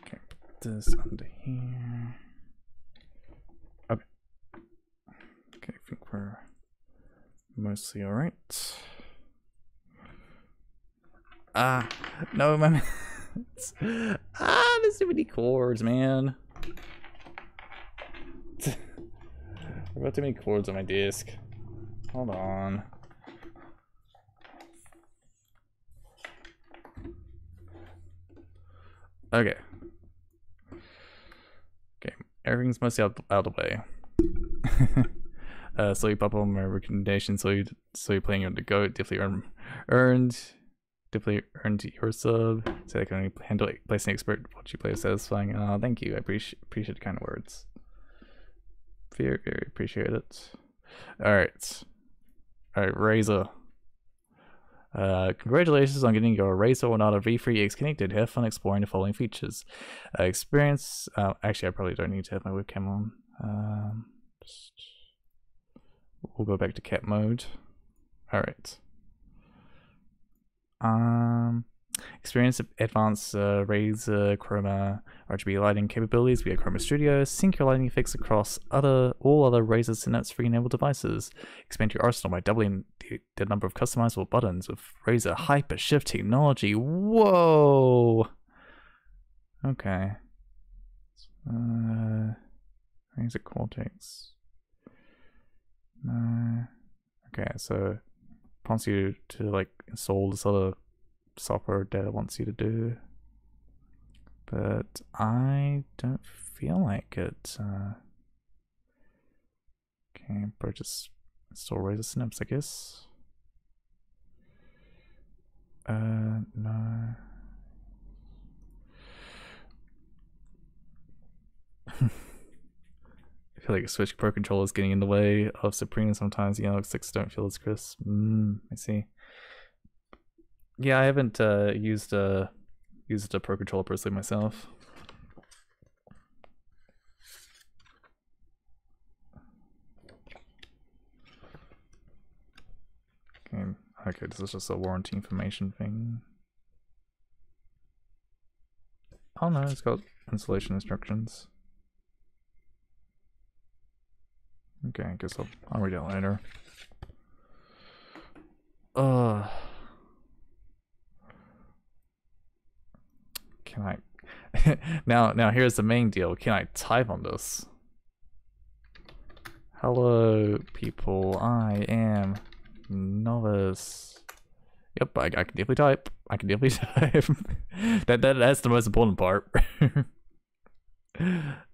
S2: Okay, this under here. Okay. Okay, I think we're mostly alright. Ah, no, my ah, there's too many cords, man. I've got too many cords on my disc. Hold on. Okay. Okay, everything's mostly out, out of the way. uh, so you pop on my recommendation, so you so you're playing on the goat, definitely earn, earned definitely earned your sub. So I can only handle it, placing expert what you play is satisfying. Uh, thank you. I appreciate appreciate the kind of words. Very very appreciate it. All right, all right, Razer. Uh, congratulations on getting your Razer Ornata V3 X connected. Have fun exploring the following features. Uh, experience. Uh, actually, I probably don't need to have my webcam on. Um, just, we'll go back to cat mode. All right. Um, experience advanced uh, Razer Chroma RGB lighting capabilities via Chroma Studio. Sync your lighting effects across other all other Razer Synapse free enabled devices. Expand your arsenal by doubling the, the number of customizable buttons with Razer Hyper Shift technology. Whoa. Okay. Uh, it Cortex. No. Okay, so wants you to like install this other software that it wants you to do. But I don't feel like it. Uh, okay, purchase install Razer Synapse, I guess. Uh, no. I feel like a Switch Pro controller is getting in the way of Supreme. Sometimes the analog sticks don't feel as crisp. Mm, I see. Yeah, I haven't uh, used a used a Pro controller personally myself. Okay, okay, this is just a warranty information thing. Oh no, it's got installation instructions. Okay, I guess I'll, I'll read it later. Uh, can I? now, now here's the main deal. Can I type on this? Hello, people. I am novice. Yep, I, I can definitely type. I can definitely type. that that that's the most important part.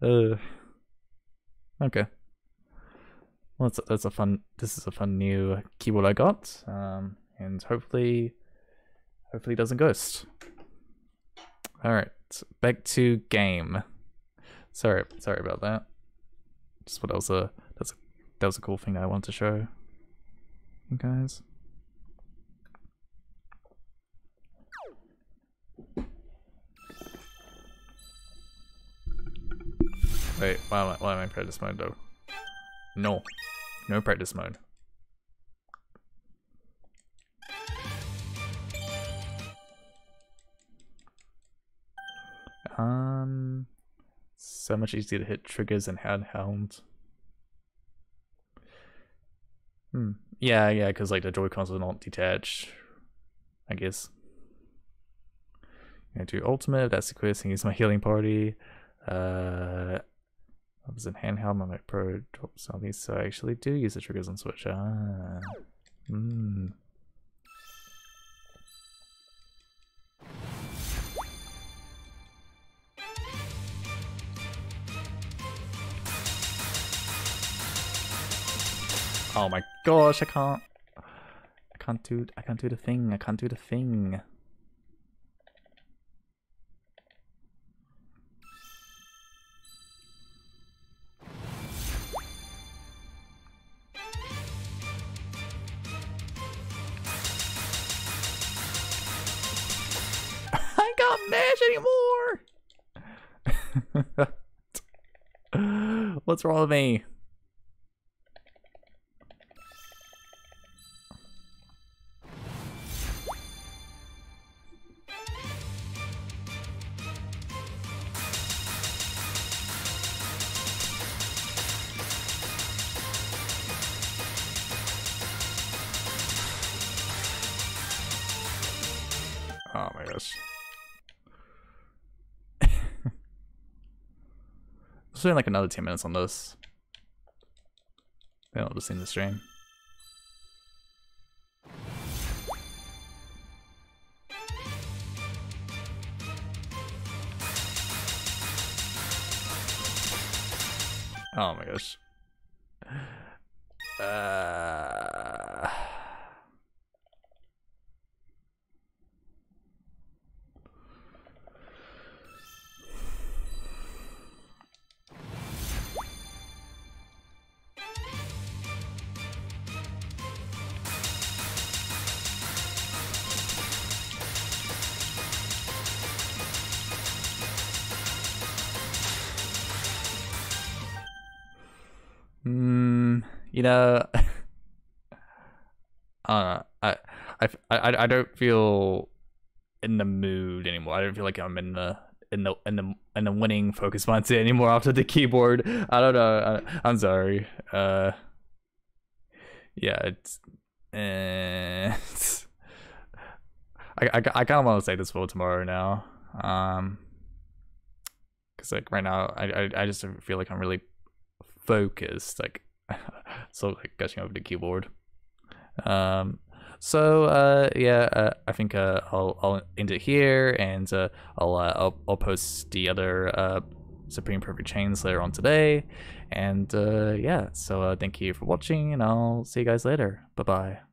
S2: uh, okay. Well, that's a, that's a fun. This is a fun new keyboard I got, um, and hopefully, hopefully it doesn't ghost. All right, back to game. Sorry, sorry about that. Just what that was a that's a, that was a cool thing that I wanted to show you guys. Wait, why am I, why am I practice mode though? No. No practice mode. Um, so much easier to hit triggers and handheld. Hmm. Yeah, yeah, because like the Joy Cons are not detached. I guess. I do ultimate. That's the quiz. Use my healing party. Uh, I was in handheld, my Mac Pro drops these, so I actually do use the triggers on Switch. Ah. Mm. Oh my gosh, I can't. I can't do. I can't do the thing. I can't do the thing. What's wrong with me? Spend like another 10 minutes on this. Then I'll just end the stream. Know, uh, I, I, I, I don't feel in the mood anymore. I don't feel like I'm in the in the in the in the winning focus mindset anymore after the keyboard. I don't know. I, I'm sorry. Uh, yeah, it's. Eh, I, I, I kind of want to say this for tomorrow now. Um, because like right now, I, I I just feel like I'm really focused, like of like gushing over the keyboard. Um, so uh, yeah, uh, I think uh, I'll I'll end it here, and uh, I'll, uh, I'll I'll post the other uh, Supreme Perfect Chains later on today, and yeah. So thank you for watching, and I'll see you guys later. Bye bye.